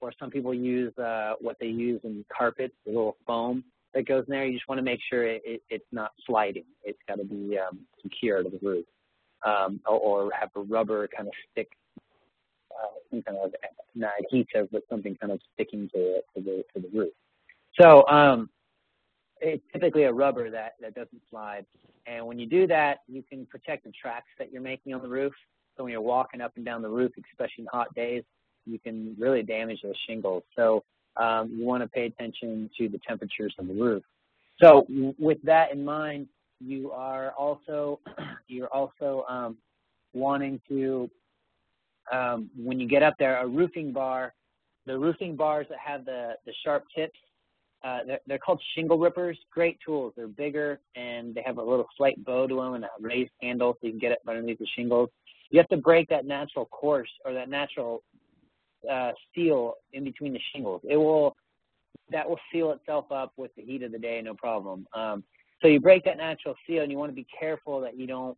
or some people use uh, what they use in carpets, the little foam that goes in there. You just want to make sure it, it, it's not sliding. It's got to be um, secure to the roof, um, or, or have a rubber kind of stick some kind of not adhesive, but something kind of sticking to, to the to the roof. So um, it's typically a rubber that that doesn't slide. And when you do that, you can protect the tracks that you're making on the roof. So when you're walking up and down the roof, especially in hot days, you can really damage those shingles. So um, you want to pay attention to the temperatures of the roof. So with that in mind, you are also you're also um, wanting to um, when you get up there, a roofing bar, the roofing bars that have the, the sharp tips, uh, they're, they're, called shingle rippers. Great tools. They're bigger and they have a little slight bow to them and a raised handle so you can get it underneath the shingles. You have to break that natural course or that natural uh, seal in between the shingles. It will that will seal itself up with the heat of the day, no problem. Um, so you break that natural seal, and you want to be careful that you don't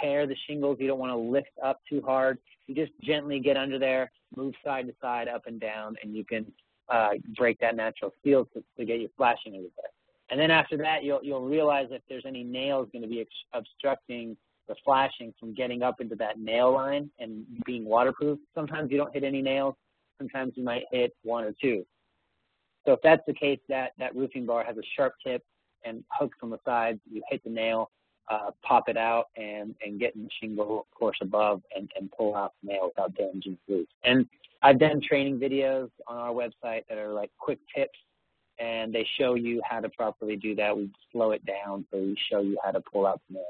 tear the shingles. You don't want to lift up too hard. You just gently get under there, move side to side, up and down, and you can uh, break that natural seal to, to get you flashing everywhere. And then after that, you'll you'll realize if there's any nails going to be obstructing the flashing from getting up into that nail line and being waterproof. Sometimes you don't hit any nails. Sometimes you might hit one or two. So if that's the case, that that roofing bar has a sharp tip and hooks on the sides. You hit the nail, uh, pop it out, and and get in the shingle, of course, above, and and pull out the nail without damaging the roof. And I've done training videos on our website that are like quick tips and they show you how to properly do that. We slow it down, so we show you how to pull out the nail.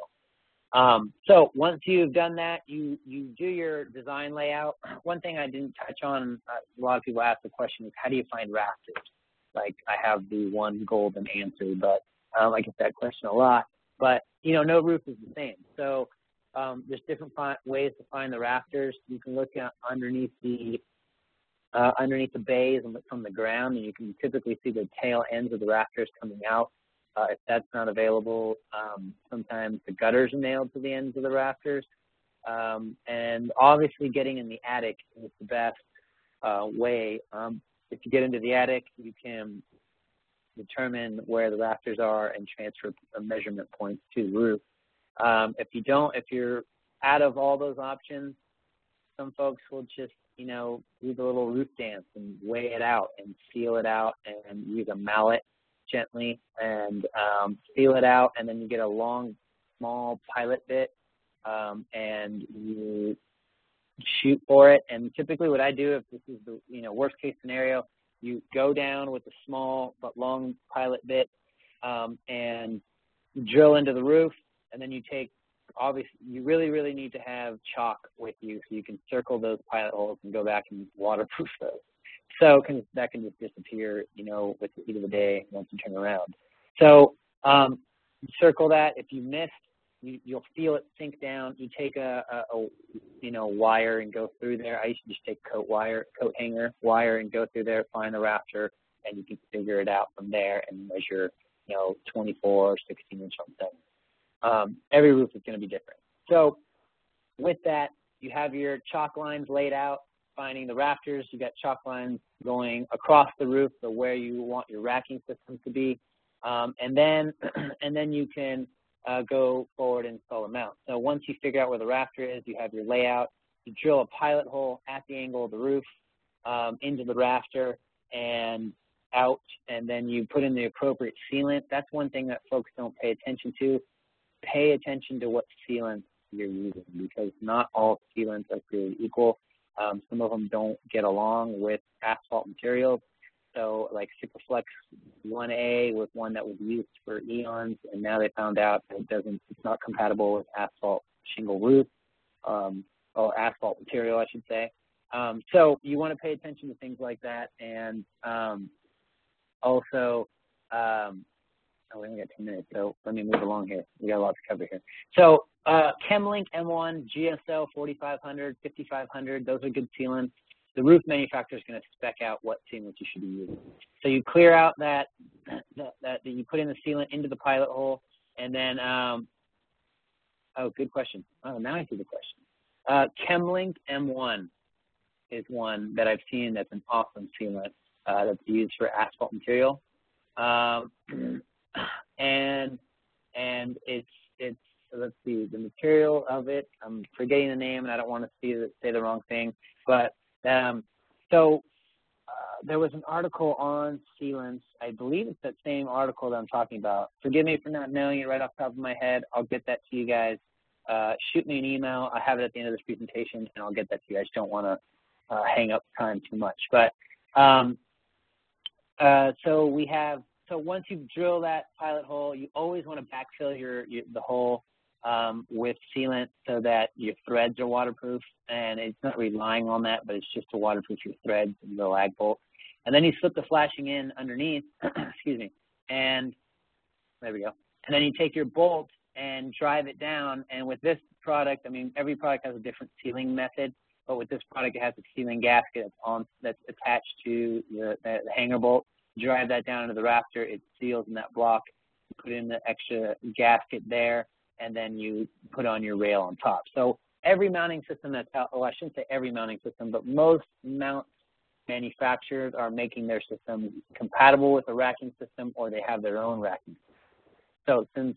Um, so once you've done that, you you do your design layout. One thing I didn't touch on, uh, a lot of people ask the question is, how do you find rafters? Like I have the one golden answer, but um, I get that question a lot. But you know, no roof is the same. So um, there's different ways to find the rafters. You can look at underneath the uh, underneath the bays from the ground, and you can typically see the tail ends of the rafters coming out. Uh, if that's not available, um, sometimes the gutters are nailed to the ends of the rafters. Um, and obviously, getting in the attic is the best uh, way. Um, if you get into the attic, you can determine where the rafters are and transfer measurement points to the roof. Um, if you don't, if you're out of all those options, some folks will just you know, do the little roof dance and weigh it out and feel it out and use a mallet gently and um, feel it out. And then you get a long, small pilot bit um, and you shoot for it. And typically what I do if this is the, you know, worst case scenario, you go down with a small but long pilot bit um, and drill into the roof. And then you take obviously you really really need to have chalk with you so you can circle those pilot holes and go back and waterproof those. So can, that can just disappear, you know, with the heat of the day once you turn around. So um, circle that. If you missed, you, you'll feel it sink down. You take a, a, a, you know wire and go through there. I used to just take coat wire, coat hanger wire, and go through there, find the rafter, and you can figure it out from there and measure, you know, 24 or 16 inch on seven. Um, every roof is going to be different. So with that, you have your chalk lines laid out, finding the rafters. You got chalk lines going across the roof, so where you want your racking system to be, um, and then and then you can uh, go forward and install a mount. So once you figure out where the rafter is, you have your layout. You drill a pilot hole at the angle of the roof um, into the rafter and out, and then you put in the appropriate sealant. That's one thing that folks don't pay attention to pay attention to what sealants you're using because not all sealants are created equal. Um, some of them don't get along with asphalt materials. So like Sikaflex 1A was one that was used for eons, and now they found out that it doesn't, it's not compatible with asphalt shingle roof, um, or asphalt material, I should say. Um, so you want to pay attention to things like that, and um, also um, Oh, we only got 10 minutes, so let me move along here. We got a lot to cover here. So uh, Chemlink M1, GSL 4500, 5500, those are good sealants. The roof manufacturer is going to spec out what sealant you should be using. So you clear out that, that, that, you put in the sealant into the pilot hole, and then, um, oh, good question. Oh, now I see the question. Uh, Chemlink M1 is one that I've seen that's an awesome sealant uh, that's used for asphalt material. Um, and and it's it's let's see the material of it. I'm forgetting the name, and I don't want to the, say the wrong thing. But um, so uh, there was an article on sealants. I believe it's that same article that I'm talking about. Forgive me for not knowing it right off the top of my head. I'll get that to you guys. Uh, shoot me an email. I have it at the end of this presentation, and I'll get that to you. I just don't want to uh, hang up time too much. But um, uh, so we have so once you drill that pilot hole, you always want to backfill your, your the hole um, with sealant so that your threads are waterproof. And it's not relying on that, but it's just to waterproof your threads and the lag bolt. And then you slip the flashing in underneath, excuse me, and there we go. And then you take your bolt and drive it down. And with this product, I mean, every product has a different sealing method, but with this product, it has a sealing gasket that's on that's attached to the, the hanger bolt drive that down into the rafter, it seals in that block, put in the extra gasket there, and then you put on your rail on top. So every mounting system that's out, oh, I shouldn't say every mounting system, but most mount manufacturers are making their systems compatible with a racking system or they have their own racking So since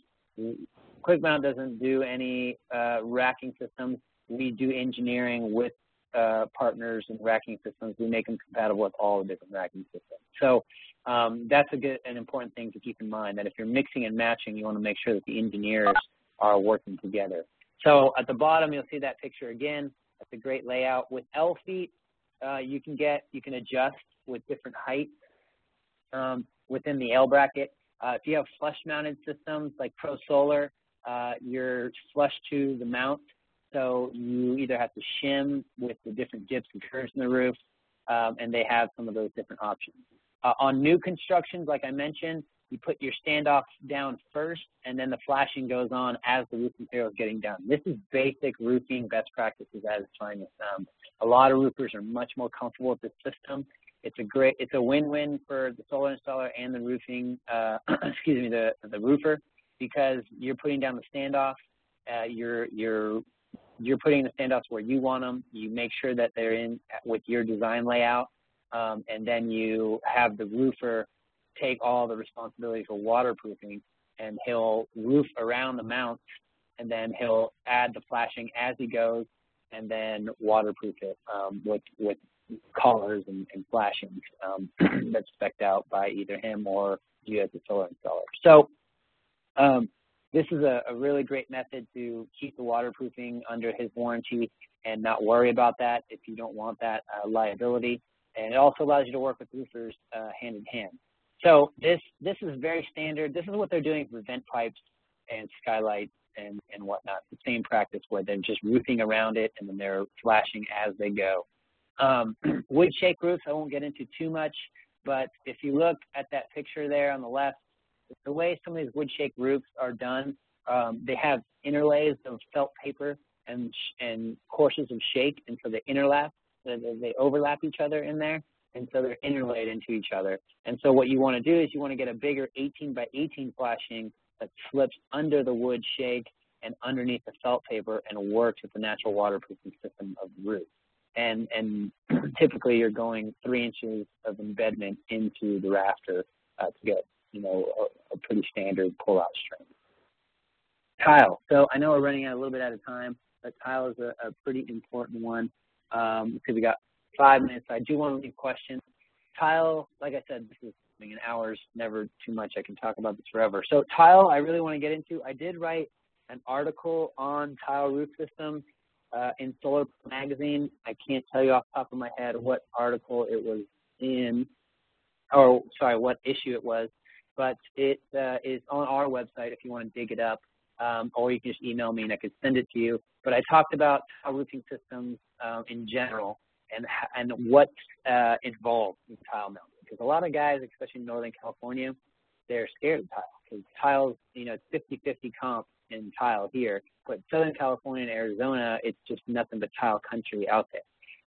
QuickMount doesn't do any uh, racking systems, we do engineering with uh, partners and racking systems. We make them compatible with all the different racking systems. So um, that's a good, an important thing to keep in mind that if you're mixing and matching, you want to make sure that the engineers are working together. So at the bottom, you'll see that picture again. That's a great layout. With L feet, uh, you can get, you can adjust with different heights um, within the L bracket. Uh, if you have flush mounted systems like Pro Solar, uh, you're flush to the mount. So you either have to shim with the different dips and curves in the roof, um, and they have some of those different options. Uh, on new constructions, like I mentioned, you put your standoff down first, and then the flashing goes on as the roof material is getting done. This is basic roofing best practices as it's trying to sound. A lot of roofers are much more comfortable with this system. It's a great, it's a win-win for the solar installer and the roofing, uh, excuse me, the the roofer, because you're putting down the standoff, uh, you're you're you're putting the standoffs where you want them. You make sure that they're in with your design layout, um, and then you have the roofer take all the responsibility for waterproofing, and he'll roof around the mounts, and then he'll add the flashing as he goes, and then waterproof it um, with with collars and, and flashings um, that's specced out by either him or you as a solar installer. So um, this is a, a, really great method to keep the waterproofing under his warranty and not worry about that if you don't want that uh, liability. And it also allows you to work with roofers uh, hand in hand. So this this is very standard. This is what they're doing for vent pipes and skylights and, and whatnot. The same practice where they're just roofing around it and then they're flashing as they go. Um, wood shake roofs, I won't get into too much, but if you look at that picture there on the left, the way some of these wood shake roofs are done, um, they have interlays of felt paper and and courses of shake, and so they interlap, they overlap each other in there, and so they're interlaid into each other. And so what you want to do is you want to get a bigger 18 by 18 flashing that slips under the wood shake and underneath the felt paper and works with the natural waterproofing system of the roof. And and typically you're going three inches of embedment into the rafter uh, to get you know, a, a pretty standard pull-out string. Tile. So I know we're running out a little bit out of time, but tile is a, a pretty important one um, because we got five minutes. I do want to leave questions. Tile, like I said, this is I mean, an hour's never too much. I can talk about this forever. So tile, I really want to get into. I did write an article on tile roof systems uh, in Solar Magazine. I can't tell you off the top of my head what article it was in, or sorry, what issue it was but it uh, is on our website if you want to dig it up, um, or you can just email me and I could send it to you. But I talked about tile roofing systems um, in general and and what's uh, involved in tile mounting. Because a lot of guys, especially in Northern California, they're scared of tile because tiles, you know, it's 50-50 comp in tile here, but Southern California and Arizona, it's just nothing but tile country out there.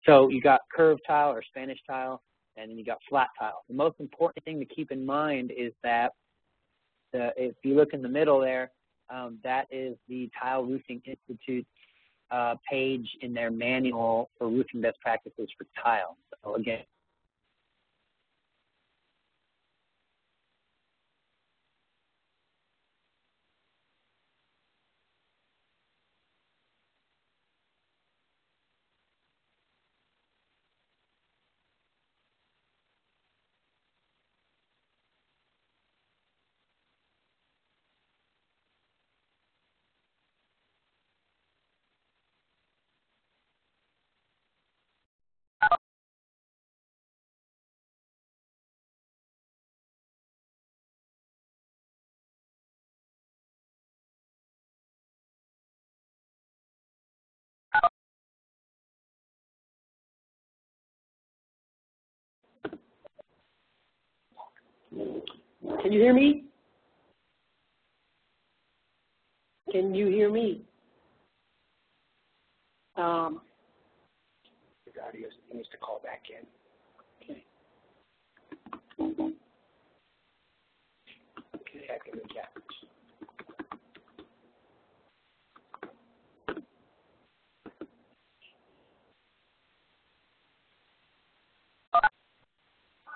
So you got curved tile or Spanish tile, and then you got flat tile. The most important thing to keep in mind is that the, if you look in the middle there, um, that is the Tile Roofing Institute's uh, page in their manual for roofing best practices for tile. So again, Can you hear me? Can you hear me? Um, His audio needs to call back in. okay. Okay, I can recap.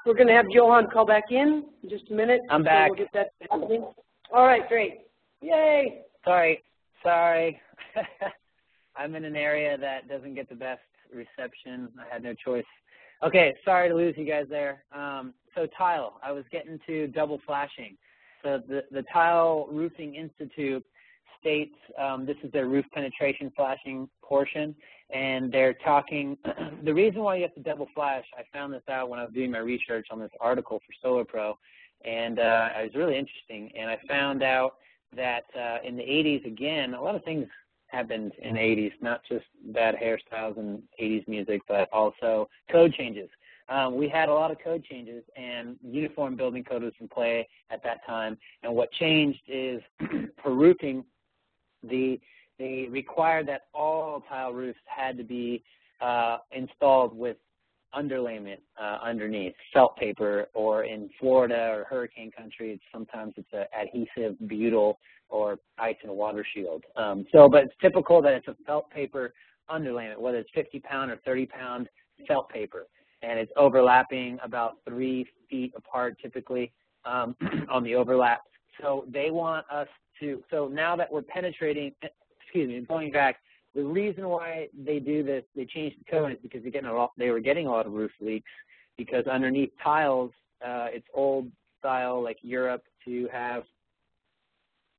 We're going to have Johan call back in in just a minute. I'm so back. We'll get that happening. All right, great. Yay! Sorry, sorry. I'm in an area that doesn't get the best reception. I had no choice. Okay, sorry to lose you guys there. Um, so tile, I was getting to double flashing. So the, the Tile Roofing Institute states um, this is their roof penetration flashing portion, and they're talking, the reason why you have to double flash, I found this out when I was doing my research on this article for Solar Pro, and uh, it was really interesting, and I found out that uh, in the 80s, again, a lot of things happened in the 80s, not just bad hairstyles and 80s music, but also code changes. Um, we had a lot of code changes, and uniform building code was in play at that time. And what changed is roofing, the they required that all tile roofs had to be uh, installed with underlayment uh, underneath, felt paper, or in Florida or hurricane country, it's, sometimes it's an adhesive butyl or ice and water shield. Um, so, but it's typical that it's a felt paper underlayment, whether it's 50 pound or 30 pound felt paper, and it's overlapping about three feet apart typically um, on the overlap. So they want us to, so now that we're penetrating, excuse me, going back, the reason why they do this, they changed the code is because they're getting a lot, they were getting a lot of roof leaks because underneath tiles, uh, it's old style like Europe to have,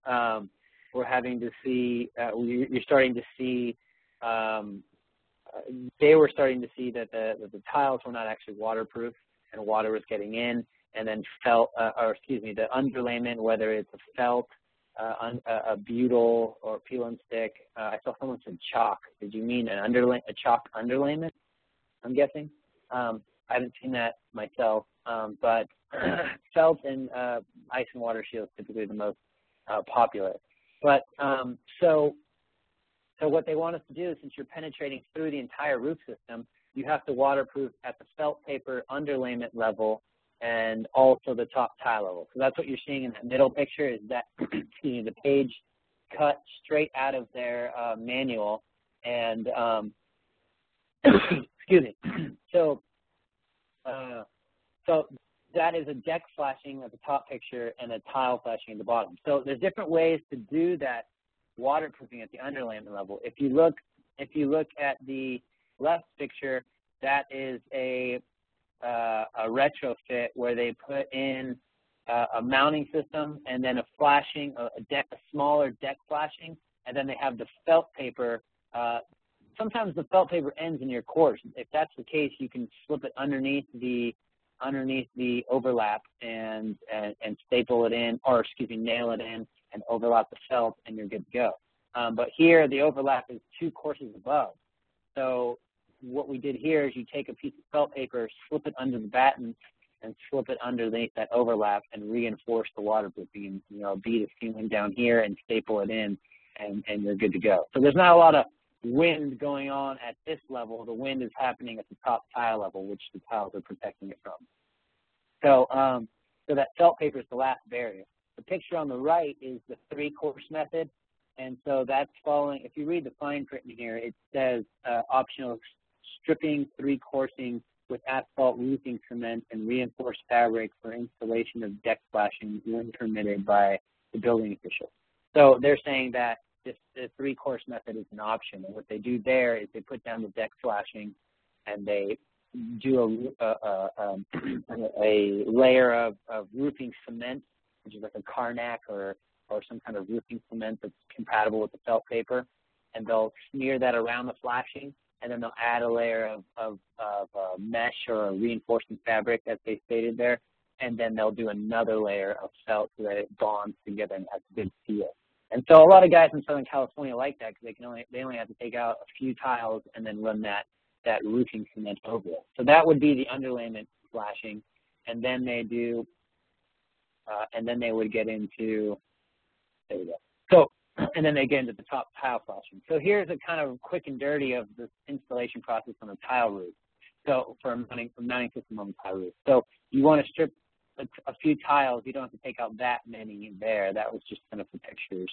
um, we're having to see, uh, you're starting to see, um, uh, they were starting to see that the, that the tiles were not actually waterproof and water was getting in and then felt, uh, or excuse me, the underlayment, whether it's a felt, uh, a, a butyl or peel and stick. Uh, I saw someone said chalk. Did you mean an underlay, a chalk underlayment? I'm guessing. Um, I haven't seen that myself, um, but felt and uh, ice and water shield is typically the most uh, popular. But um, so, so what they want us to do, since you're penetrating through the entire roof system, you have to waterproof at the felt paper underlayment level and also the top tile level. So that's what you're seeing in that middle picture is that, the page cut straight out of their uh, manual. And, um, excuse me, so, uh, so that is a deck flashing at the top picture and a tile flashing at the bottom. So there's different ways to do that waterproofing at the underlayment level. If you look, if you look at the left picture, that is a uh, a retrofit where they put in uh, a mounting system and then a flashing, a, deck, a smaller deck flashing, and then they have the felt paper. Uh, sometimes the felt paper ends in your course. If that's the case, you can slip it underneath the underneath the overlap and, and, and staple it in, or excuse me, nail it in and overlap the felt, and you're good to go. Um, but here, the overlap is two courses above. So what we did here is you take a piece of felt paper, slip it under the batten, and slip it underneath that overlap and reinforce the waterproofing. You know, bead a ceiling down here and staple it in, and, and you're good to go. So there's not a lot of wind going on at this level. The wind is happening at the top tile level, which the tiles are protecting it from. So, um, so that felt paper is the last barrier. The picture on the right is the three-course method. And so that's following, if you read the fine print in here, it says uh, optional stripping, three-coursing with asphalt roofing cement and reinforced fabric for installation of deck flashing when permitted by the building official. So they're saying that this the three-course method is an option. And what they do there is they put down the deck flashing and they do a, a, a, um, a layer of, of roofing cement, which is like a Karnak or, or some kind of roofing cement that's compatible with the felt paper. And they'll smear that around the flashing and then they'll add a layer of, of, of uh, mesh or a reinforcing fabric, as they stated there, and then they'll do another layer of felt so that it bonds together and has a good feel. And so a lot of guys in Southern California like that because they can only they only have to take out a few tiles and then run that that roofing cement over it. So that would be the underlayment flashing, and then they do, uh, and then they would get into there we go. So and then they get into the top tile flashing. So here's a kind of quick and dirty of the installation process on a tile roof. So for a mounting, a mounting system on the tile roof. So you want to strip a, a, few tiles. You don't have to take out that many there. That was just kind of for pictures.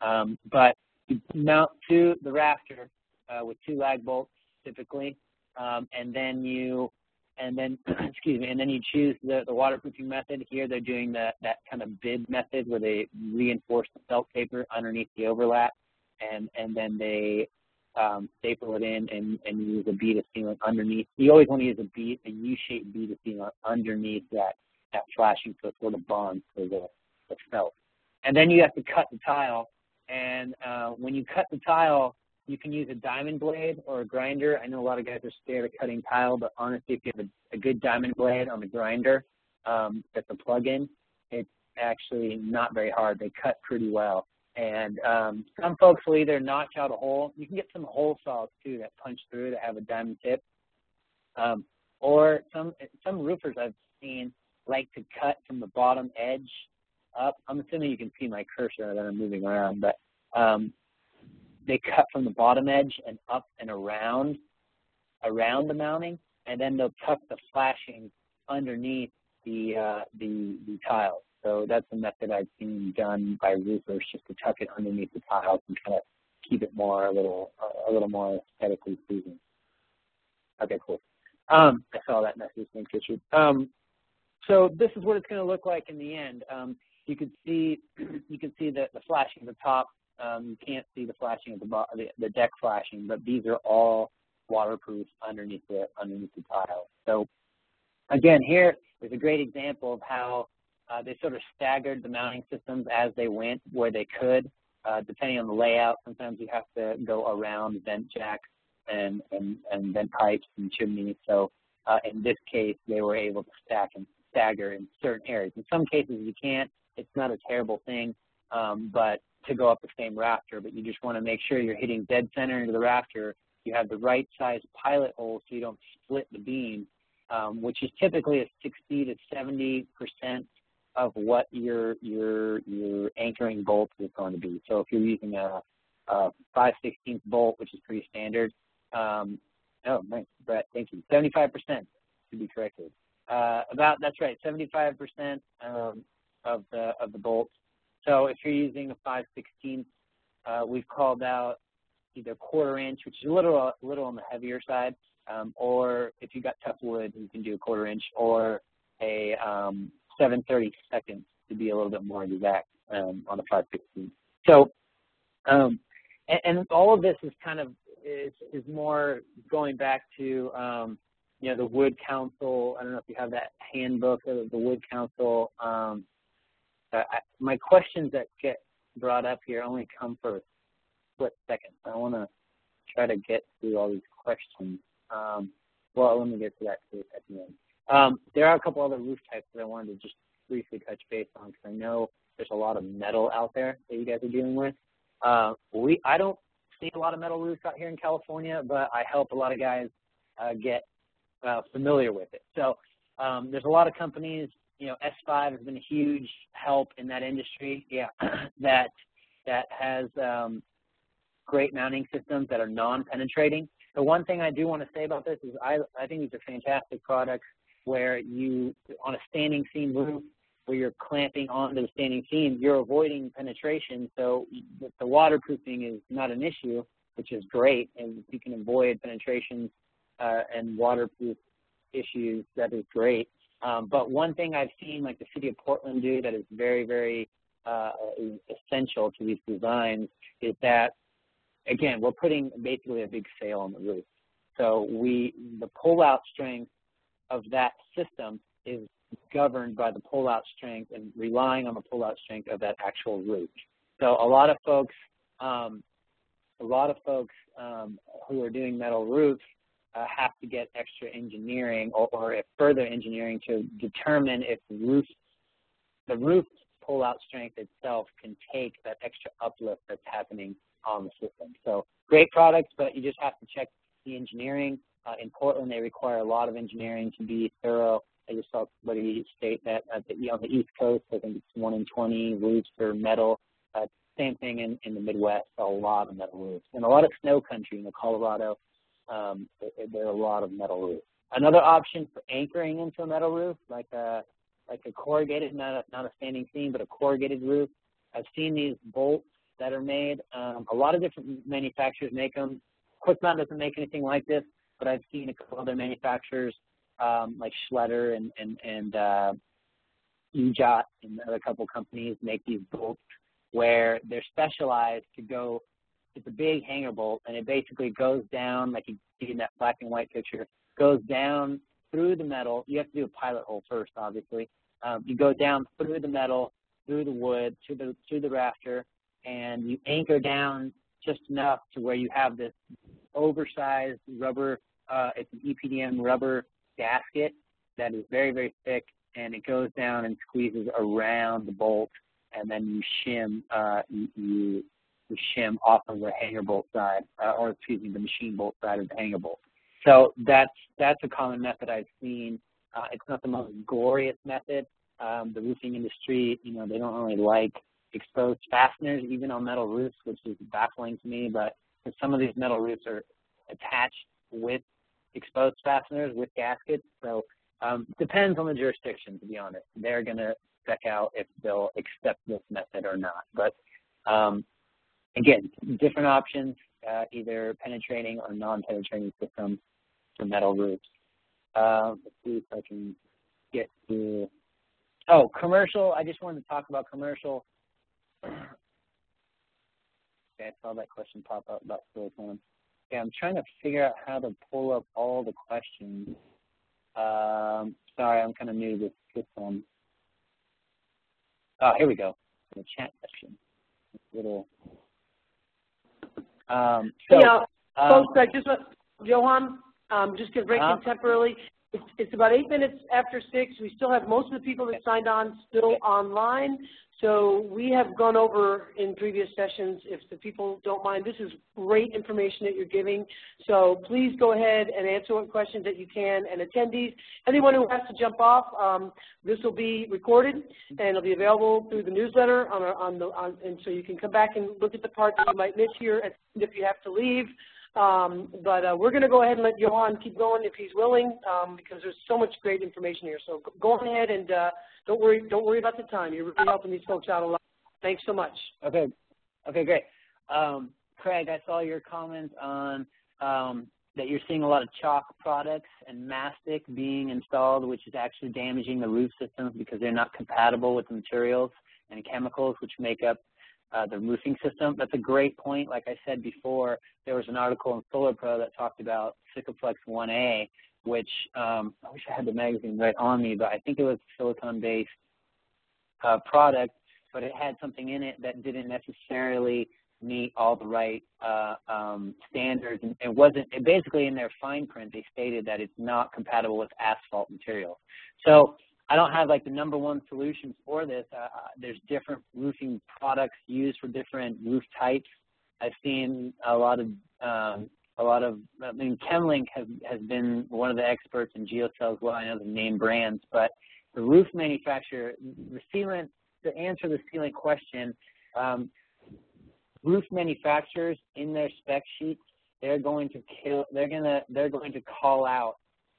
Um, but you mount to the rafter uh, with two lag bolts typically, um, and then you and then excuse me, and then you choose the, the waterproofing method. Here they're doing the, that kind of bid method where they reinforce the felt paper underneath the overlap, and and then they um, staple it in and, and use a bead of sealant underneath. You always want to use a bead, a U-shaped bead of sealant underneath that that flashing so sort of bonds to the, the felt. And then you have to cut the tile. And uh, when you cut the tile, you can use a diamond blade or a grinder. I know a lot of guys are scared of cutting tile, but honestly, if you have a, a good diamond blade on the grinder um, that's a plug-in, it's actually not very hard. They cut pretty well. And um, some folks will either notch out a hole. You can get some hole saws too that punch through that have a diamond tip. Um, or some some roofers I've seen like to cut from the bottom edge up. I'm assuming you can see my cursor that I'm moving around, but um, they cut from the bottom edge and up and around around the mounting, and then they'll tuck the flashing underneath the uh, the the tiles. So that's a method I've seen done by roofers, just to tuck it underneath the tiles and kind of keep it more a little a little more aesthetically pleasing. Okay, cool. Um, I saw that message. Thanks, Richard. Um, so this is what it's going to look like in the end. Um, you can see you can see the, the flashing at the top um, you can't see the flashing of the, the, the deck flashing, but these are all waterproof underneath the underneath the tile. So again, here is a great example of how uh, they sort of staggered the mounting systems as they went where they could. Uh, depending on the layout, sometimes you have to go around vent jacks and, and, and vent pipes and chimneys. So uh, in this case, they were able to stack and stagger in certain areas. In some cases, you can't. It's not a terrible thing, um, but to go up the same rafter, but you just want to make sure you're hitting dead center into the rafter. You have the right size pilot hole so you don't split the beam, um, which is typically a 60 to 70 percent of what your your your anchoring bolt is going to be. So if you're using a, a 5 16th bolt, which is pretty standard, um, oh, nice, Brett, thank you. 75 percent to be corrected. Uh, about that's right, 75 percent um, of the of the bolts so if you're using a 5 16 uh, we've called out either quarter inch, which is a little, a little on the heavier side, um, or if you've got tough wood, you can do a quarter inch, or a um, 730 seconds to be a little bit more exact um, on a 516. So, um, and, and, all of this is kind of is, is more going back to um, you know the Wood Council. I don't know if you have that handbook of the Wood Council um, uh, I, my questions that get brought up here only come for a split second. I want to try to get through all these questions. Um, well, let me get to that too at the end. Um, there are a couple other roof types that I wanted to just briefly touch base on because I know there's a lot of metal out there that you guys are dealing with. Uh, we I don't see a lot of metal roofs out here in California, but I help a lot of guys uh, get uh, familiar with it. So um, there's a lot of companies you know, S5 has been a huge help in that industry. Yeah, that that has um, great mounting systems that are non-penetrating. The one thing I do want to say about this is I I think these are fantastic products where you on a standing seam roof where you're clamping onto the standing seam, you're avoiding penetration. So the waterproofing is not an issue, which is great, and you can avoid penetration uh, and waterproof issues. That is great. Um, but one thing I've seen, like the city of Portland do, that is very, very uh, essential to these designs is that, again, we're putting basically a big sail on the roof. So we, the pull-out strength of that system is governed by the pull-out strength and relying on the pull-out strength of that actual roof. So a lot of folks, um, a lot of folks um, who are doing metal roofs uh, have to get extra engineering or, or further engineering to determine if the roof, the roof pull-out strength itself can take that extra uplift that's happening on the system. So great products, but you just have to check the engineering. Uh, in Portland, they require a lot of engineering to be thorough. I just saw somebody state that at the, on the East Coast, I think it's 1 in 20 roofs are metal. Uh, same thing in, in the Midwest, a lot of metal roofs. And a lot of snow country, in the Colorado, um, there are a lot of metal roofs. Another option for anchoring into a metal roof, like a like a corrugated, not a, not a standing seam, but a corrugated roof. I've seen these bolts that are made. Um, a lot of different manufacturers make them. QuickMount doesn't make anything like this, but I've seen a couple other manufacturers um, like Schletter and and and uh, EJOT and other couple companies make these bolts where they're specialized to go. It's a big hanger bolt, and it basically goes down like you see in that black and white picture. Goes down through the metal. You have to do a pilot hole first, obviously. Um, you go down through the metal, through the wood, to the to the rafter, and you anchor down just enough to where you have this oversized rubber. Uh, it's an EPDM rubber gasket that is very very thick, and it goes down and squeezes around the bolt, and then you shim uh, you, you you shim off of the hanger bolt side, uh, or excuse me, the machine bolt side of the hanger bolt. So that's that's a common method I've seen. Uh, it's not the most glorious method. Um, the roofing industry, you know, they don't really like exposed fasteners, even on metal roofs, which is baffling to me. But some of these metal roofs are attached with exposed fasteners with gaskets. So um, depends on the jurisdiction, to be honest. They're going to spec out if they'll accept this method or not. But um, again, different options, uh, either penetrating or non-penetrating systems for metal roofs. Uh, let's see if I can get to, oh, commercial. I just wanted to talk about commercial. Okay, I saw that question pop up about silicone. Yeah, I'm trying to figure out how to pull up all the questions. Um, sorry, I'm kind of new to this system. Oh, here we go. The chat section. Little. Um, so, yeah, um, folks, I just want, Johan, um, just to break Uh-huh. in temporarily. It's, it's about eight minutes after six. We still have most of the people that signed on still online. So we have gone over in previous sessions, if the people don't mind, this is great information that you're giving. So please go ahead and answer what questions that you can. And attendees, anyone who has to jump off, um, this will be recorded and it'll be available through the newsletter on, our, on the, on, and so you can come back and look at the part that you might miss here if you have to leave. Um, but uh, we're going to go ahead and let Johan keep going if he's willing, um, because there's so much great information here. So go- ahead and uh, don't worry. Don't worry about the time. You're really helping these folks out a lot. Thanks so much. Okay. Okay, great. Um, Craig, I saw your comments on um, that you're seeing a lot of caulk products and mastic being installed, which is actually damaging the roof systems because they're not compatible with the materials and chemicals which make up uh, the roofing system. That's a great point. Like I said before, there was an article in Solar Pro that talked about Sikaflex 1A, which um, I wish I had the magazine right on me, but I think it was a silicone-based uh, product, but it had something in it that didn't necessarily meet all the right uh, um, standards. And it wasn't, it basically in their fine print, they stated that it's not compatible with asphalt material. So I don't have like the number one solution for this. Uh, uh, there's different roofing products used for different roof types. I've seen a lot of um, a lot of. I mean, ChemLink has has been one of the experts in Geocel as well. I know the name brands, but the roof manufacturer, the sealant. To answer the sealant question, um, roof manufacturers in their spec sheets, they're going to kill. They're gonna. They're going to call out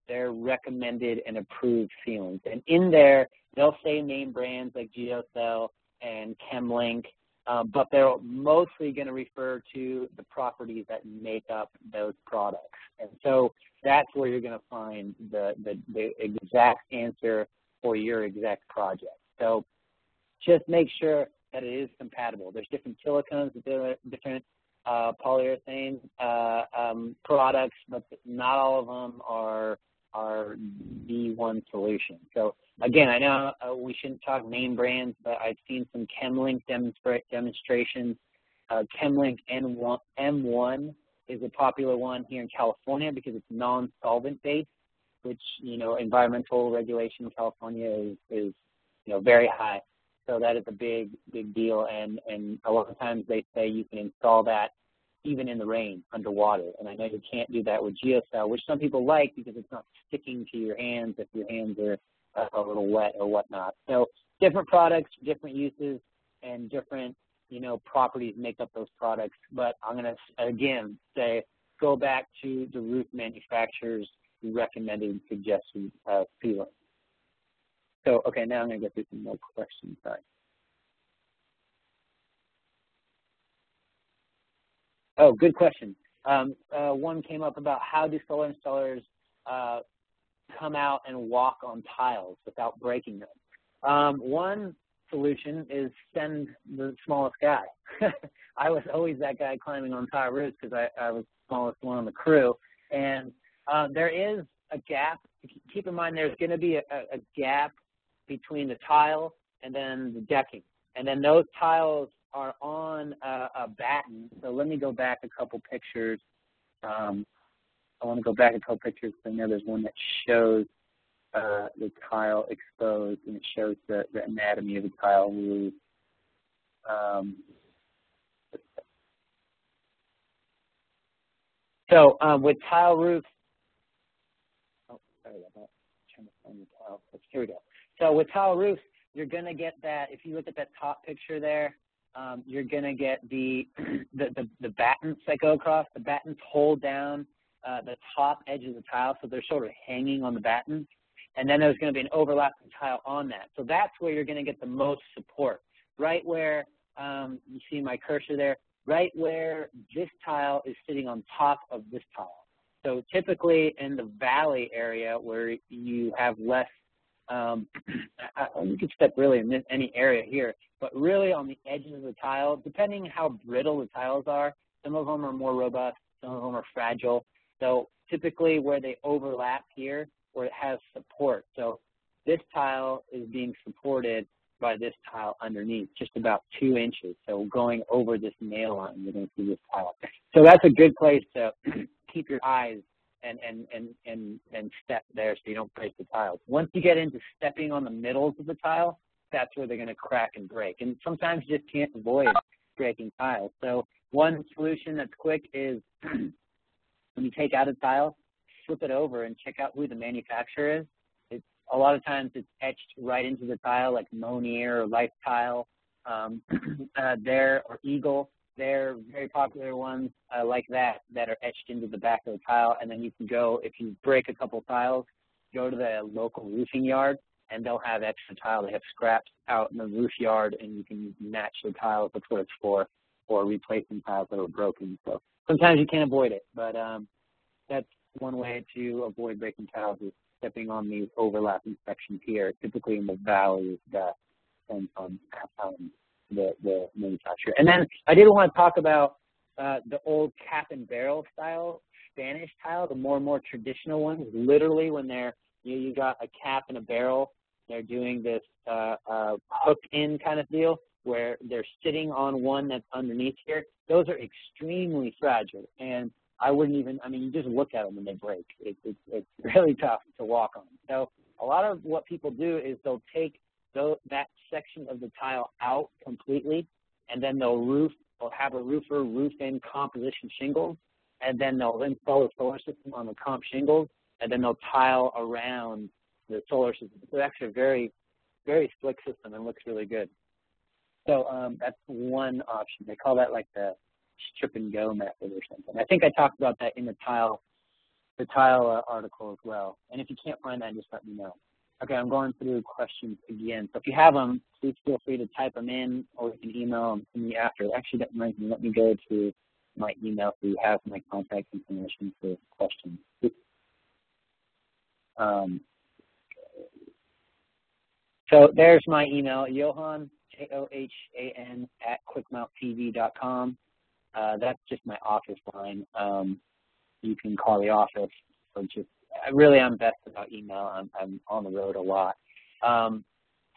their recommended and approved sealants. And in there, they'll say name brands like Geocel and ChemLink, um, but they're mostly going to refer to the properties that make up those products. And so that's where you're going to find the, the, the exact answer for your exact project. So just make sure that it is compatible. There's different silicones, different uh, polyurethane uh, um, products, but not all of them are are the one solution. So again, I know uh, we shouldn't talk name brands, but I've seen some ChemLink demonstra demonstrations. Uh, ChemLink N1, M1 is a popular one here in California because it's non-solvent based, which you know environmental regulation in California is, is you know very high. So that is a big big deal, and and a lot of times they say you can install that even in the rain underwater. And I know you can't do that with Geocel, which some people like because it's not sticking to your hands if your hands are uh, a little wet or whatnot. So different products, different uses, and different you know properties make up those products. But I'm gonna again say go back to the roof manufacturers recommended and suggested uh, sealant. So okay, now I'm gonna get through some more questions. Sorry. Oh, good question. Um, uh, one came up about how do solar installers uh, come out and walk on tiles without breaking them. Um, one solution is send the smallest guy. I was always that guy climbing on tile roofs because I, I was the smallest one on the crew. And uh, there is a gap. Keep in mind there's going to be a, a gap between the tile and then the decking. And then those tiles are on a, a batten. So let me go back a couple pictures. Um, I want to go back a couple pictures. Because I know there's one that shows uh, the tile exposed and it shows the, the anatomy of the tile roof. Um, so um, with tile roofs, oh, sorry about trying to find the tile. Here we go. So with tile roofs, you're going to get that, if you look at that top picture there, um, you're going to get the, the, the, the battens that go across. The battens hold down uh, the top edge of the tile, so they're sort of hanging on the battens. And then there's going to be an overlapping tile on that. So that's where you're going to get the most support. Right where um, you see my cursor there, right where this tile is sitting on top of this tile. So typically in the valley area where you have less um, you could step really in this, any area here, but really on the edges of the tile, depending how brittle the tiles are, some of them are more robust, some of them are fragile. So typically where they overlap here, where it has support. So this tile is being supported by this tile underneath, just about two inches. So going over this nail line, you're going to see this tile. So that's a good place to keep your eyes and, and, and, and, and step there so you don't break the tiles. Once you get into stepping on the middles of the tile, that's where they're going to crack and break. And sometimes you just can't avoid breaking tiles. So one solution that's quick is when you take out a tile, flip it over and check out who the manufacturer is. It's, a lot of times it's etched right into the tile like Monier or Life Tile um, uh, there or Eagle. They're very popular ones uh, like that that are etched into the back of the tile. And then you can go, if you break a couple tiles, go to the local roofing yard and they'll have extra tile. They have scraps out in the roof yard and you can match the tiles. That's what it's for, or replacing tiles that are broken. So sometimes you can't avoid it, but um, that's one way to avoid breaking tiles is stepping on these overlapping sections here, typically in the valleys that depends on um, the, the manufacturer. And then I did want to talk about uh, the old cap and barrel style Spanish tile, the more and more traditional ones. Literally, when they're you, you got a cap and a barrel, they're doing this uh, uh, hook in kind of deal where they're sitting on one that's underneath here. Those are extremely fragile, and I wouldn't even. I mean, you just look at them and they break. It, it, it's really tough to walk on. So a lot of what people do is they'll take that section of the tile out completely, and then they'll roof, they'll have a roofer roof in composition shingles, and then they'll install a solar system on the comp shingles, and then they'll tile around the solar system. It's actually a very, very slick system and looks really good. So um, that's one option. They call that like the strip and go method or something. I think I talked about that in the tile, the tile uh, article as well. And if you can't find that, just let me know. Okay, I'm going through questions again. So if you have them, please feel free to type them in or you can email them to me after. Actually, that reminds me, let me go to my email so you have my contact information for questions. Um, so there's my email, Johan, J-O-H-A-N, at quickmountpv.com. Uh, that's just my office line. Um, you can call the office or just really I'm best about email. I'm, I'm on the road a lot. Um,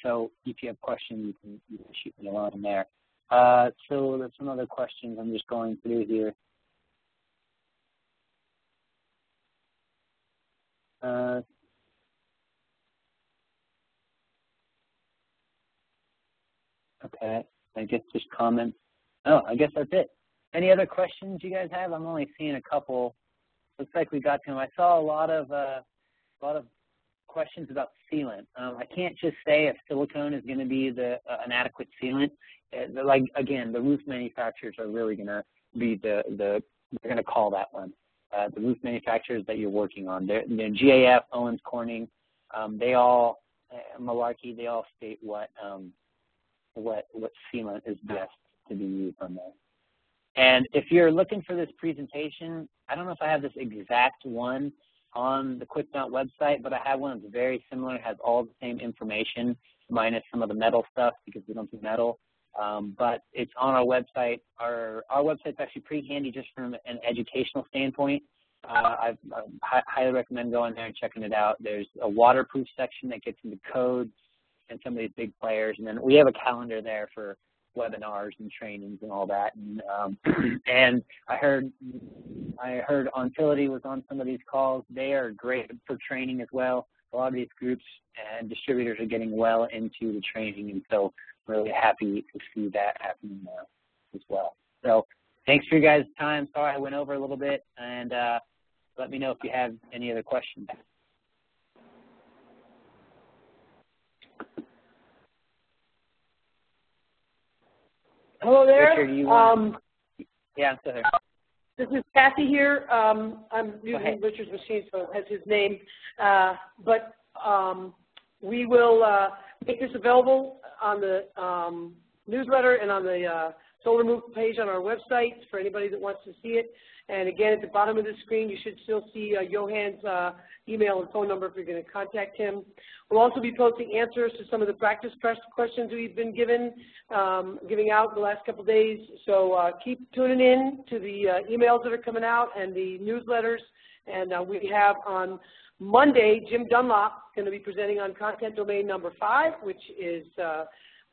so if you have questions, you can, you can shoot me a line there. Uh, so there's some other questions I'm just going through here. Uh, okay, I guess just comments. Oh, I guess that's it. Any other questions you guys have? I'm only seeing a couple looks like we got to them. I saw a lot of uh, a lot of questions about sealant. Um, I can't just say if silicone is going to be the uh, an adequate sealant. Uh, like again, the roof manufacturers are really going to be the the they're going to call that one. Uh, the roof manufacturers that you're working on, they're, they're GAF, Owens Corning, um, they all uh, Malarkey, they all state what um, what what sealant is best to be used on there. And if you're looking for this presentation, I don't know if I have this exact one, on the QuickMount website, but I have one that's very similar, has all the same information, minus some of the metal stuff because we don't do metal. Um, but it's on our website. Our our website's actually pretty handy just from an educational standpoint. Uh, I, I highly recommend going there and checking it out. There's a waterproof section that gets into codes and some of these big players, and then we have a calendar there for webinars and trainings and all that. And um, and I heard I heard Ontility was on some of these calls. They are great for training as well. A lot of these groups and distributors are getting well into the training, and so really happy to see that happening uh, as well. So thanks for your guys' time. Sorry I went over a little bit, and uh, let me know if you have any other questions. Hello there. Richard, you um, yeah, I'm still here. This is Kathy here. Um, I'm using Richard's machine, so it has his name. Uh, but um, we will uh, make this available on the um, newsletter and on the uh, SolarMOOC page on our website for anybody that wants to see it. And again, at the bottom of the screen, you should still see uh, Johan's uh, email and phone number if you're going to contact him. We'll also be posting answers to some of the practice questions we've been given, um, giving out the last couple days. So uh, keep tuning in to the uh, emails that are coming out and the newsletters. And uh, we have on Monday, Jim Dunlop going to be presenting on content domain number five, which is uh,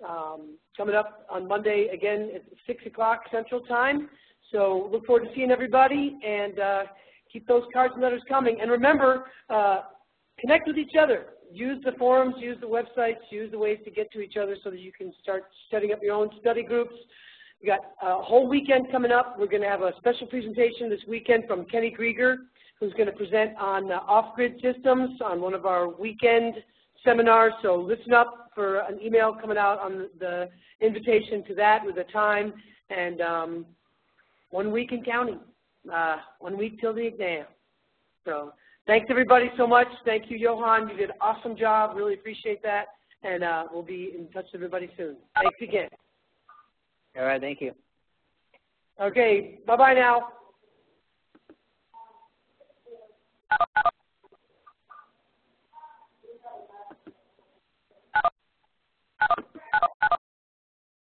um, coming up on Monday again at 6 o'clock Central Time. So look forward to seeing everybody and uh, keep those cards and letters coming. And remember, uh, connect with each other. Use the forums, use the websites, use the ways to get to each other so that you can start setting up your own study groups. We got a whole weekend coming up. We're going to have a special presentation this weekend from Kenny Grieger, who's going to present on uh, off-grid systems on one of our weekend seminars. So listen up for an email coming out on the invitation to that with a time. And um, one week in counting, uh, one week till the exam. So thanks everybody so much. Thank you, Johan. You did an awesome job. Really appreciate that. And uh, we'll be in touch with everybody soon. Thanks again. All right. Thank you. Okay. Bye-bye now.